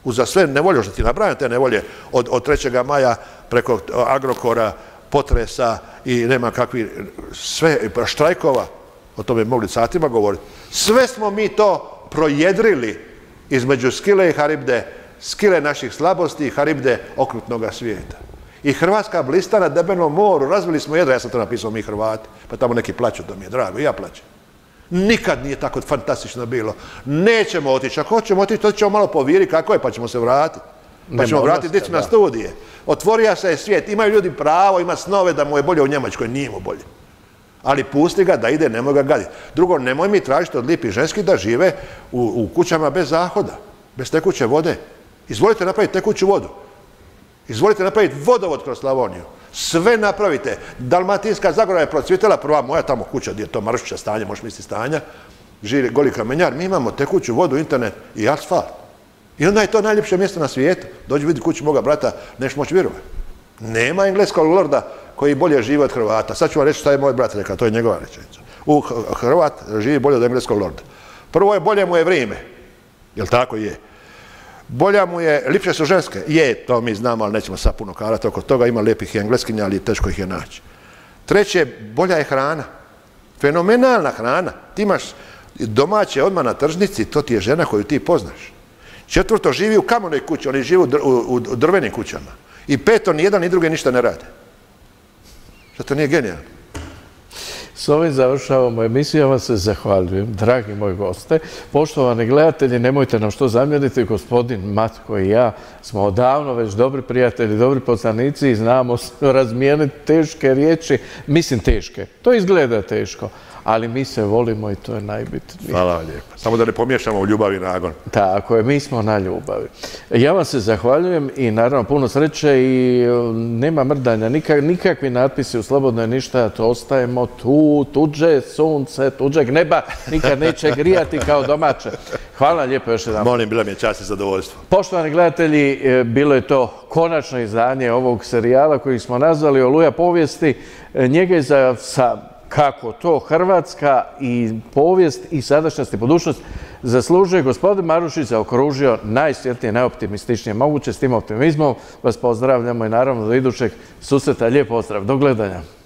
Uza sve nevolje, što ti napravljam te nevolje od, od 3. maja preko Agrokora, potresa i nema kakvi, sve, štrajkova, o tome mogli satima govoriti. Sve smo mi to projedrili između Skile i Haribde, Skile naših slabosti i Haribde okrutnog svijeta. I Hrvatska blista na debelom moru, razvili smo jedra, ja sam to napisao mi Hrvati, pa tamo neki plaću, to mi je drago, i ja plaćam. Nikad nije tako fantastično bilo. Nećemo otići, ako hoćemo otići, to ćemo malo poviri kako je, pa ćemo se vratiti. Pa ćemo vratiti djecu na studije. Otvorio se je svijet, imaju ljudi pravo, ima snove da mu je bolje u Njemačkoj, nije mu bolje. Ali pusti ga da ide, nemoj ga gaditi. Drugo, nemoj mi tražiti od lipi ženski da žive u, u kućama bez zahoda, bez tekuće vode. Izvolite napraviti tekuću vodu. Izvolite napraviti vodovod kroz Slavoniju. Sve napravite. Dalmatinska Zagora je procvjetala, prva moja tamo kuća gdje je to Maršića stanje, možeš misliti stanja, živi goli kamenjar, mi imamo tekuću vodu, internet i asfalt. I onda je to najljepše mjesto na svijetu. Dođi vidi kuću moga brata, neš moći vjerovati. Nema engleskog lorda koji bolje živi od Hrvata. Sad ću vam reći šta je moj brat rekao, to je njegova rečenica. U Hrvat živi bolje od engleskog lorda. Prvo je bolje mu je vrijeme. Jel tako je? Bolja mu je, lipše su ženske. Je, to mi znamo, ali nećemo sad puno karati oko toga. Ima lijepih engleskinja, ali teško ih je naći. Treće, bolja je hrana. Fenomenalna hrana. Ti imaš domaće odmah na tržnici, to ti je žena koju ti poznaš. Četvrto, živi u kamenoj kući, oni živi u, drvenim kućama. I peto, ni jedan ni drugi ništa ne rade. Što to nije genijalno? S ovim završavamo emisiju, ja vam se zahvaljujem, dragi moji goste. Poštovani gledatelji, nemojte nam što zamjeriti, gospodin Matko i ja smo odavno već dobri prijatelji, dobri poznanici i znamo razmijeniti teške riječi, mislim teške, to izgleda teško, ali mi se volimo i to je najbitnije. Hvala lijepo. Samo da ne pomiješamo u ljubav i nagon. Tako je, mi smo na ljubavi. Ja vam se zahvaljujem i naravno puno sreće i e, nema mrdanja, nikakvi natpisi u Slobodnoj ništa, to ostajemo tu, tuđe sunce, tuđeg neba, nikad neće grijati kao domaće. Hvala lijepo još jedan. Molim, bila mi je čast i zadovoljstvo. Poštovani gledatelji, e, bilo je to konačno izdanje ovog serijala koji smo nazvali Oluja povijesti. E, njega je za, sa kako to Hrvatska i povijest i sadašnjost i budućnost zaslužuje. Gospodin Marušić zaokružio najsvjetnije, najoptimističnije moguće. S tim optimizmom vas pozdravljamo i naravno do idućeg susreta. Lijep pozdrav. Do gledanja.